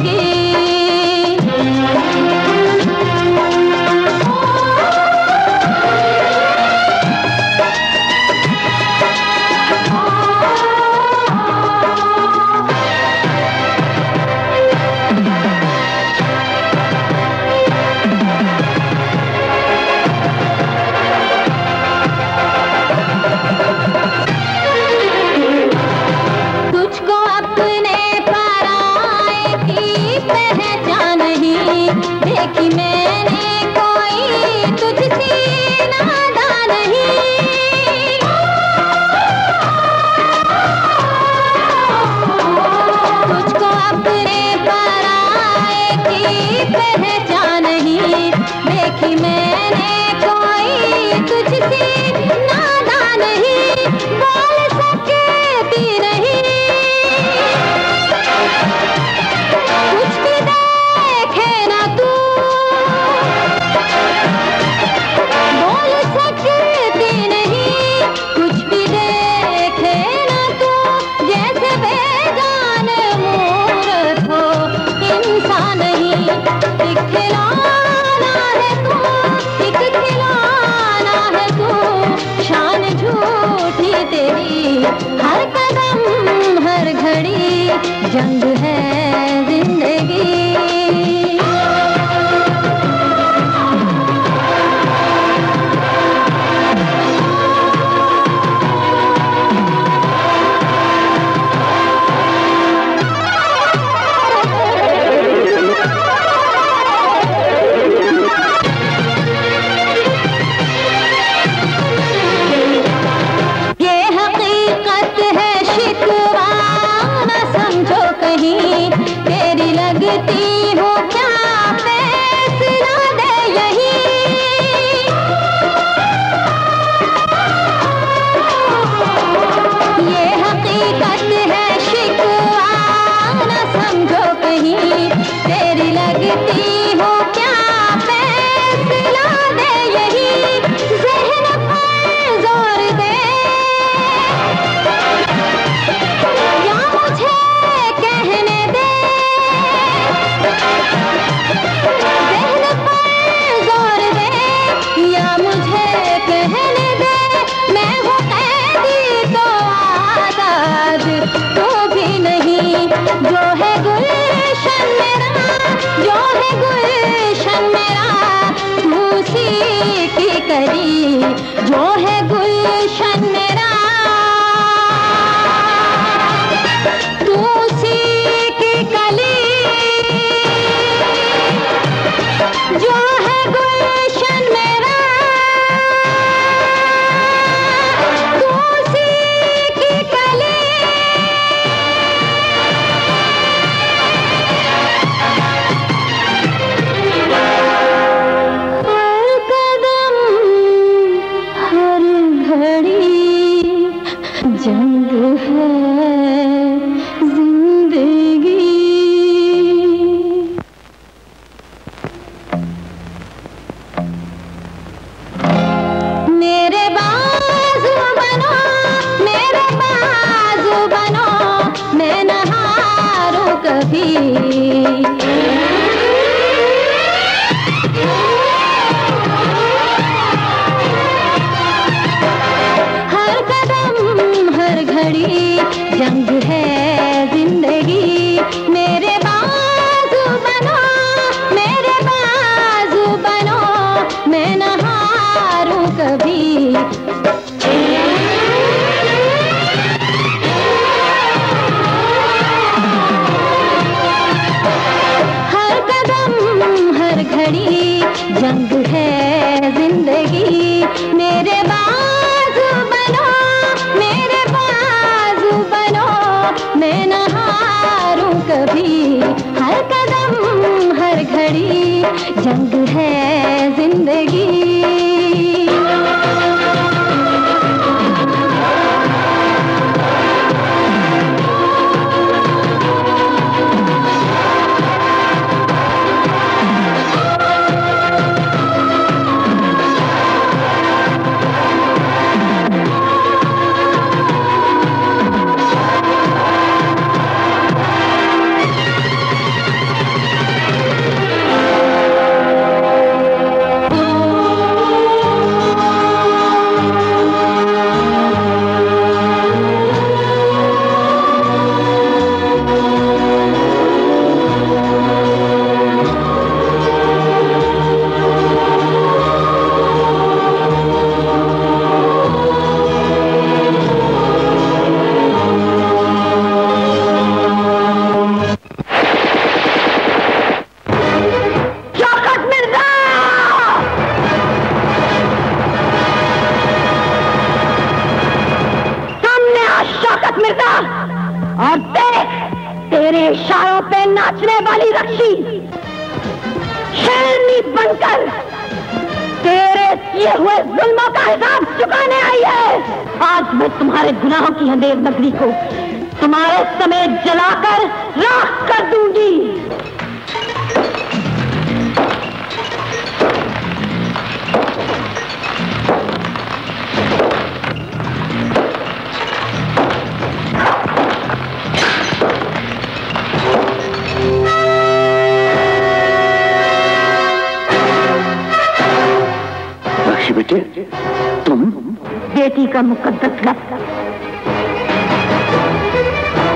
का मुकद्दस लफ्ज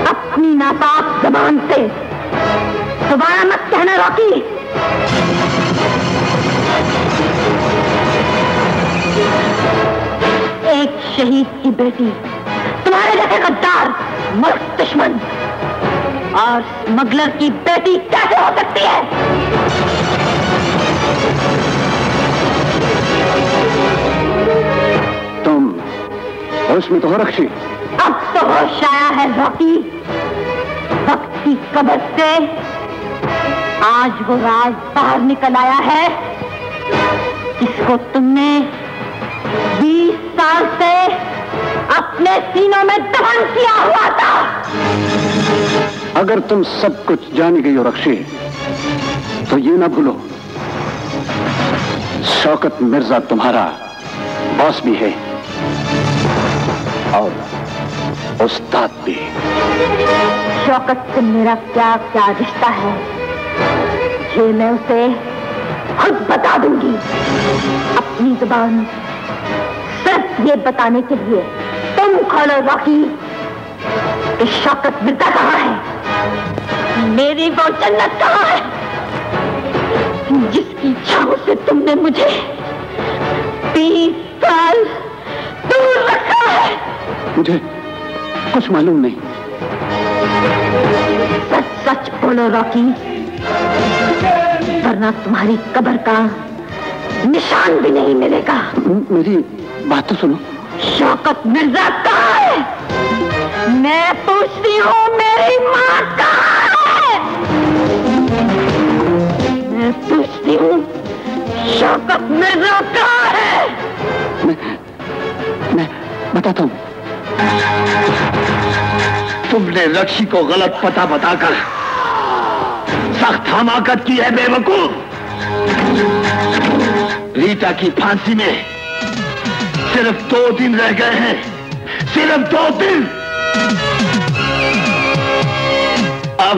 अपनी नापाक जबान से दोबारा मत कहना रॉकी। एक शहीद की बेटी, तुम्हारे जैसे गद्दार मुल्क दुश्मन, और स्मगलर की बेटी कैसे हो सकती है? होश में तो हो रक्षी। अब तो होश आया है रॉकी। वक्त की कबर से आज वो राज बाहर निकल आया है जिसको तुमने 20 साल से अपने सीनों में दफन किया हुआ था। अगर तुम सब कुछ जान गई हो रक्षी तो ये ना भूलो। शौकत मिर्ज़ा तुम्हारा बॉस भी है। और उस्ताद भी। शौकत से मेरा क्या क्या रिश्ता है, ये मैं उसे खुद बता दूँगी। अपनी ज़ुबान सिर्फ़ ये बताने के लिए, तुम खोलो रॉकी कि शौकत मिर्ज़ा कहाँ है? मेरी वो जन्नत कहाँ है? जिसकी छाव से तुमने मुझे बीस साल मुझे कुछ मालूम नहीं। सच सच बोलो रॉकी। वरना तुम्हारी कब्र का निशान भी नहीं मिलेगा। मेरी बात तो सुनो। शौकत मिर्ज़ा कहाँ है? मैं पूछती हूँ मेरी माँ कहाँ है? मैं पूछती हूँ शौकत मिर्ज़ा कहाँ है? मैं, मैं बताता हूँ। तुमने रक्षी को गलत पता बताकर सख्त हमाकत की है, बेवकूफ़। रीटा की फांसी में सिर्फ़ दो दिन रह गए हैं, सिर्फ़ दो दिन। अब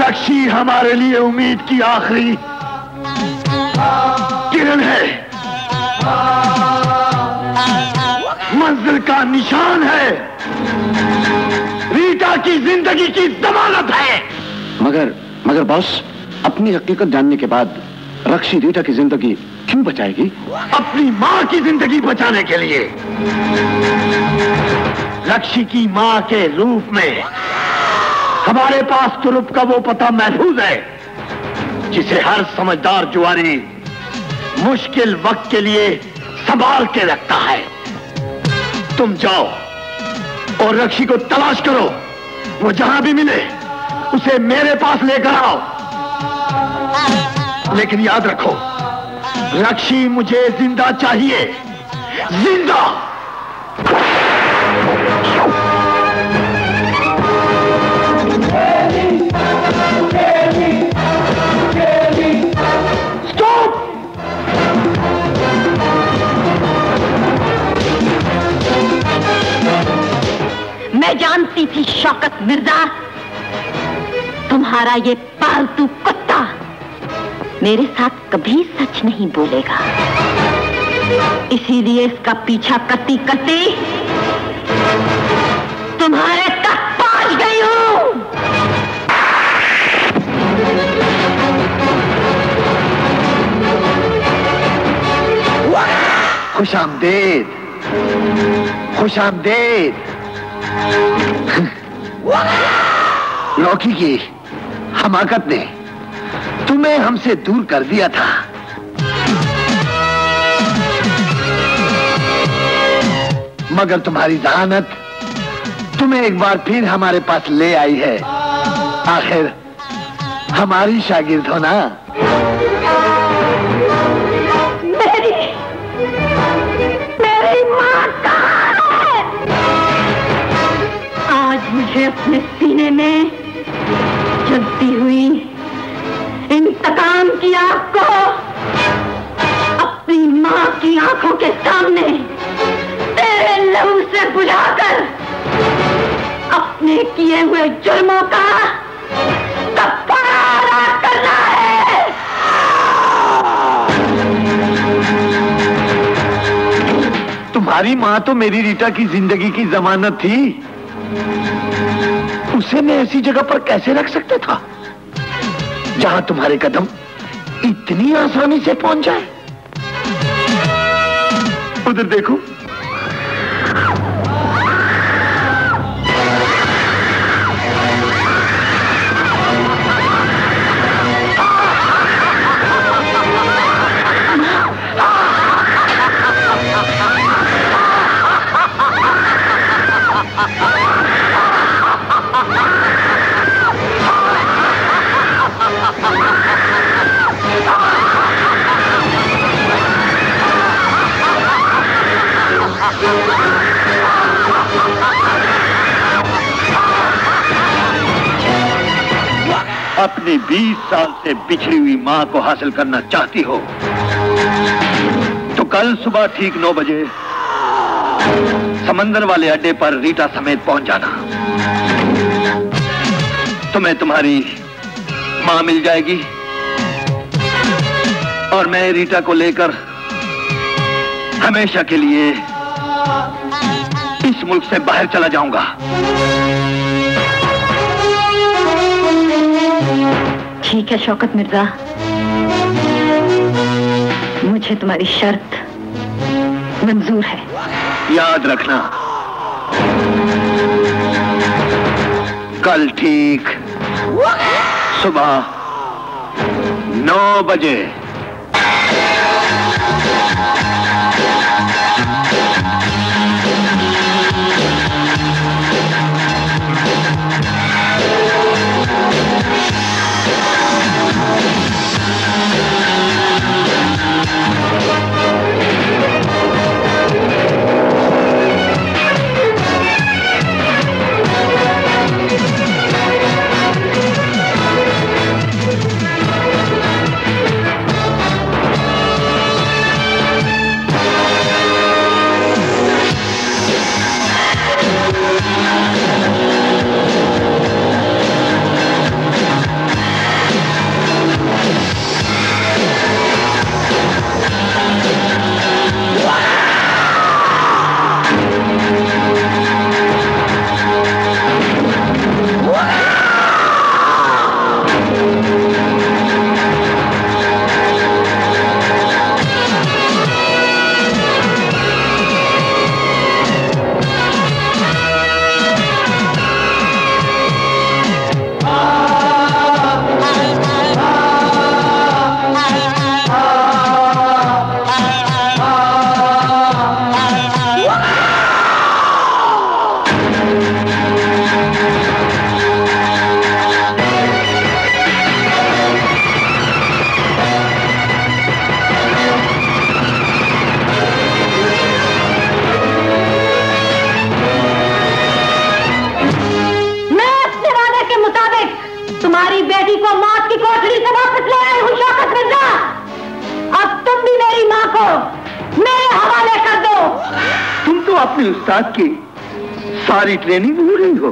रक्षी हमारे लिए उम्मीद की आखिरी किरण है। मंजिल का निशान है। रीटा की ज़िंदगी की जमानत है। मगर मगर बॉस अपनी हकीकत जानने के बाद रक्षी रीटा की ज़िंदगी क्यों बचाएगी? अपनी माँ की ज़िंदगी बचाने के लिए। रक्षी की माँ के रूप में हमारे पास तुरुप का वो पता महफूज है जिसे हर समझदार जुआरी मुश्किल वक्त के लिए संभाल के रखता है। तुम जाओ और रक्षी को तलाश करो। वो जहाँ भी मिले, उसे मेरे पास लेकर आओ। लेकिन याद रखो, रक्षी मुझे ज़िंदा चाहिए। ज़िंदा! मैं जानती थी शौकत मिर्ज़ा। तुम्हारा ये पालतू कुत्ता मेरे साथ कभी सच नहीं बोलेगा। इसीलिए इसका पीछा करती करती तुम्हारे तक पहुँच गई हूँ। खुश आमदेद खुश आमदेद लौकी की हमाकत ने तुम्हें हमसे दूर कर दिया था। मगर तुम्हारी जहानत तुम्हें एक बार फिर हमारे पास ले आई है। आखिर हमारी शागिर्द हो ना? अपने सीने में जलती हुई इंतकाम की आग को अपनी माँ की आँखों के सामने तेरे लहू से बुझाकर अपने किए हुए जुर्मों का है। तुम्हारी माँ तो मेरी रीटा की ज़िंदगी की जमानत थी। उसे मैं ऐसी जगह पर कैसे रख सकता था? जहाँ तुम्हारे कदम इतनी आसानी से पहुँच जाए। उधर देखो। साल से बिछड़ी हुई माँ को हासिल करना चाहती हो तो कल सुबह ठीक 9 बजे समंदर वाले अड्डे पर रीटा समेत पहुँच जाना। तुम्हें तुम्हारी माँ मिल जाएगी और मैं रीटा को लेकर हमेशा के लिए इस मुल्क से बाहर चला जाऊँगा। ठीक है, शौकत मिर्ज़ा। मुझे तुम्हारी शर्त मंजूर है। याद रखना। कल ठीक। सुबह नौ बजे। अपने उस्ताद की सारी ट्रेनिंग हो रही हो।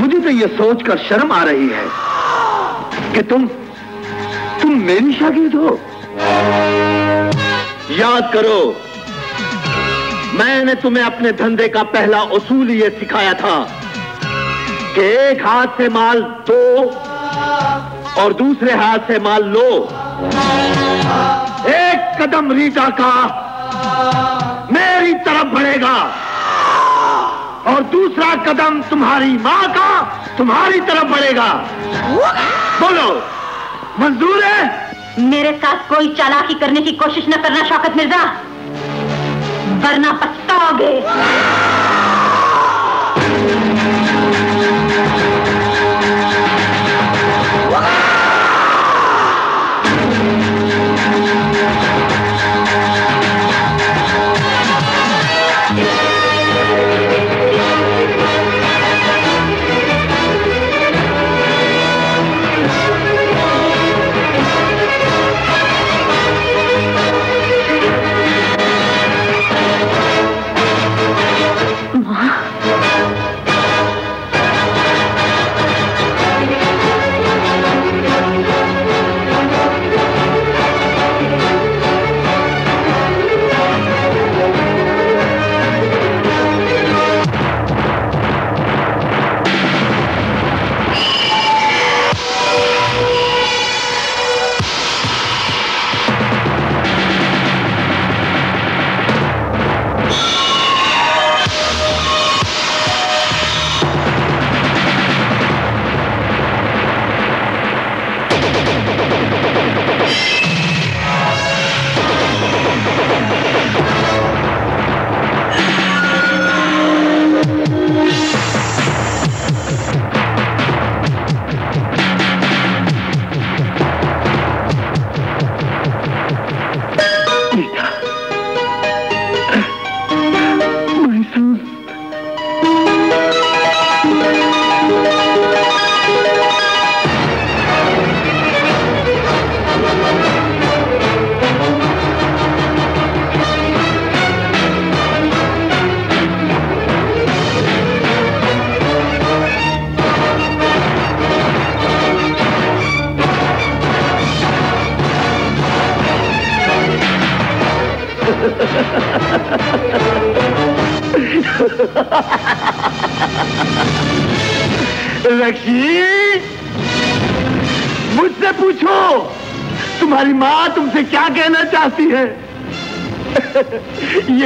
मुझे तो ये सोचकर शर्म आ रही है कि तुम तुम मेरी शागिर्द हो। याद करो, मैंने तुम्हें अपने धंधे का पहला उसूल ये सिखाया था कि एक हाथ से माल दो और दूसरे हाथ से माल लो। एक कदम रीटा का तरफ़ बढ़ेगा। और दूसरा कदम तुम्हारी माँ का तुम्हारी तरफ़ बढ़ेगा। बोलो, मंजूर है? मेरे साथ कोई चालाकी करने की कोशिश न करना, शौकत मिर्ज़ा। वरना पछताओगे।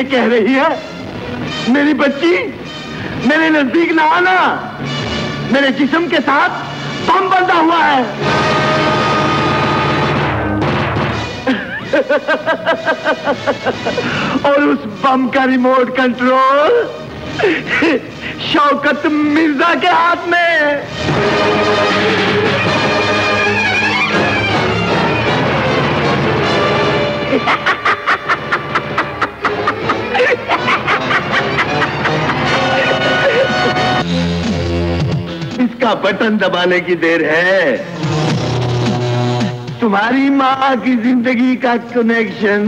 कह रही है, मेरी बच्ची, मेरे नज़दीक ना आना। मेरे जिस्म के साथ बम बंधा हुआ है। और उस बम का रिमोट कंट्रोल शौकत मिर्ज़ा के हाथ में इसका बटन दबाने की देर है। तुम्हारी माँ की ज़िंदगी का कनेक्शन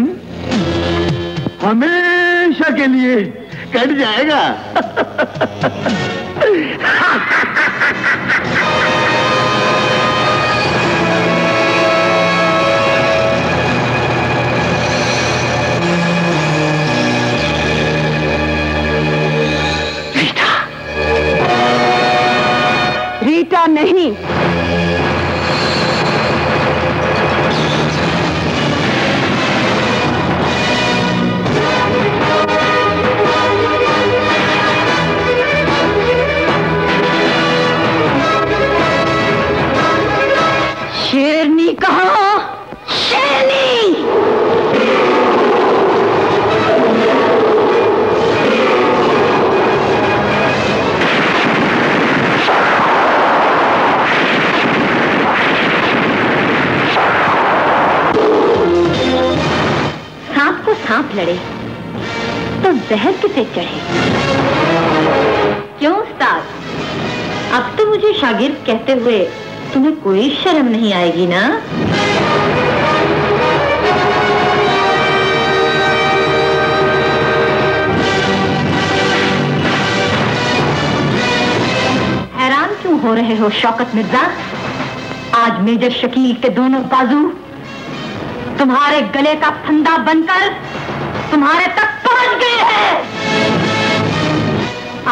हमेशा के लिए कट जाएगा। कहते हुए तुम्हें कोई शर्म नहीं आएगी ना? हैरान क्यों हो रहे हो, शौकत मिर्ज़ा? आज मेजर शकील के दोनों बाजू तुम्हारे गले का फंदा बनकर तुम्हारे तक पहुँच गए हैं।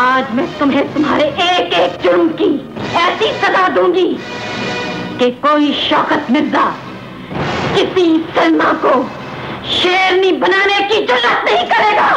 आज मैं तुम्हें तुम्हारे एक एक जुर्म की ऐसी सजा दूँगी कि कोई शौकत मिर्ज़ा किसी सलमा को शेरनी बनाने की ज़रूरत नहीं करेगा।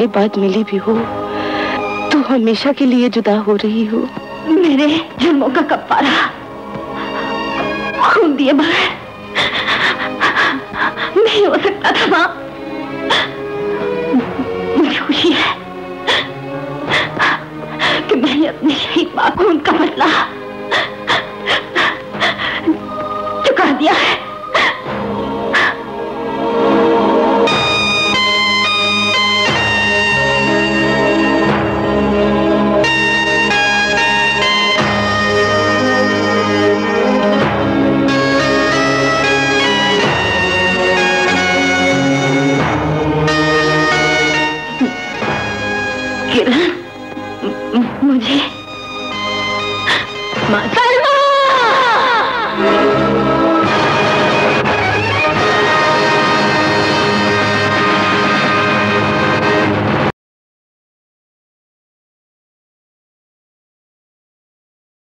साल बाद मिली भी हो तो हमेशा के लिए जुदा हो रही हो। मेरे जुर्मों का कप्पारा खून दिए बगैर। नहीं हो सकता था, माँ। मुझे खुशी है कि मैंने अपनी शहीद माँ को उनका बदला।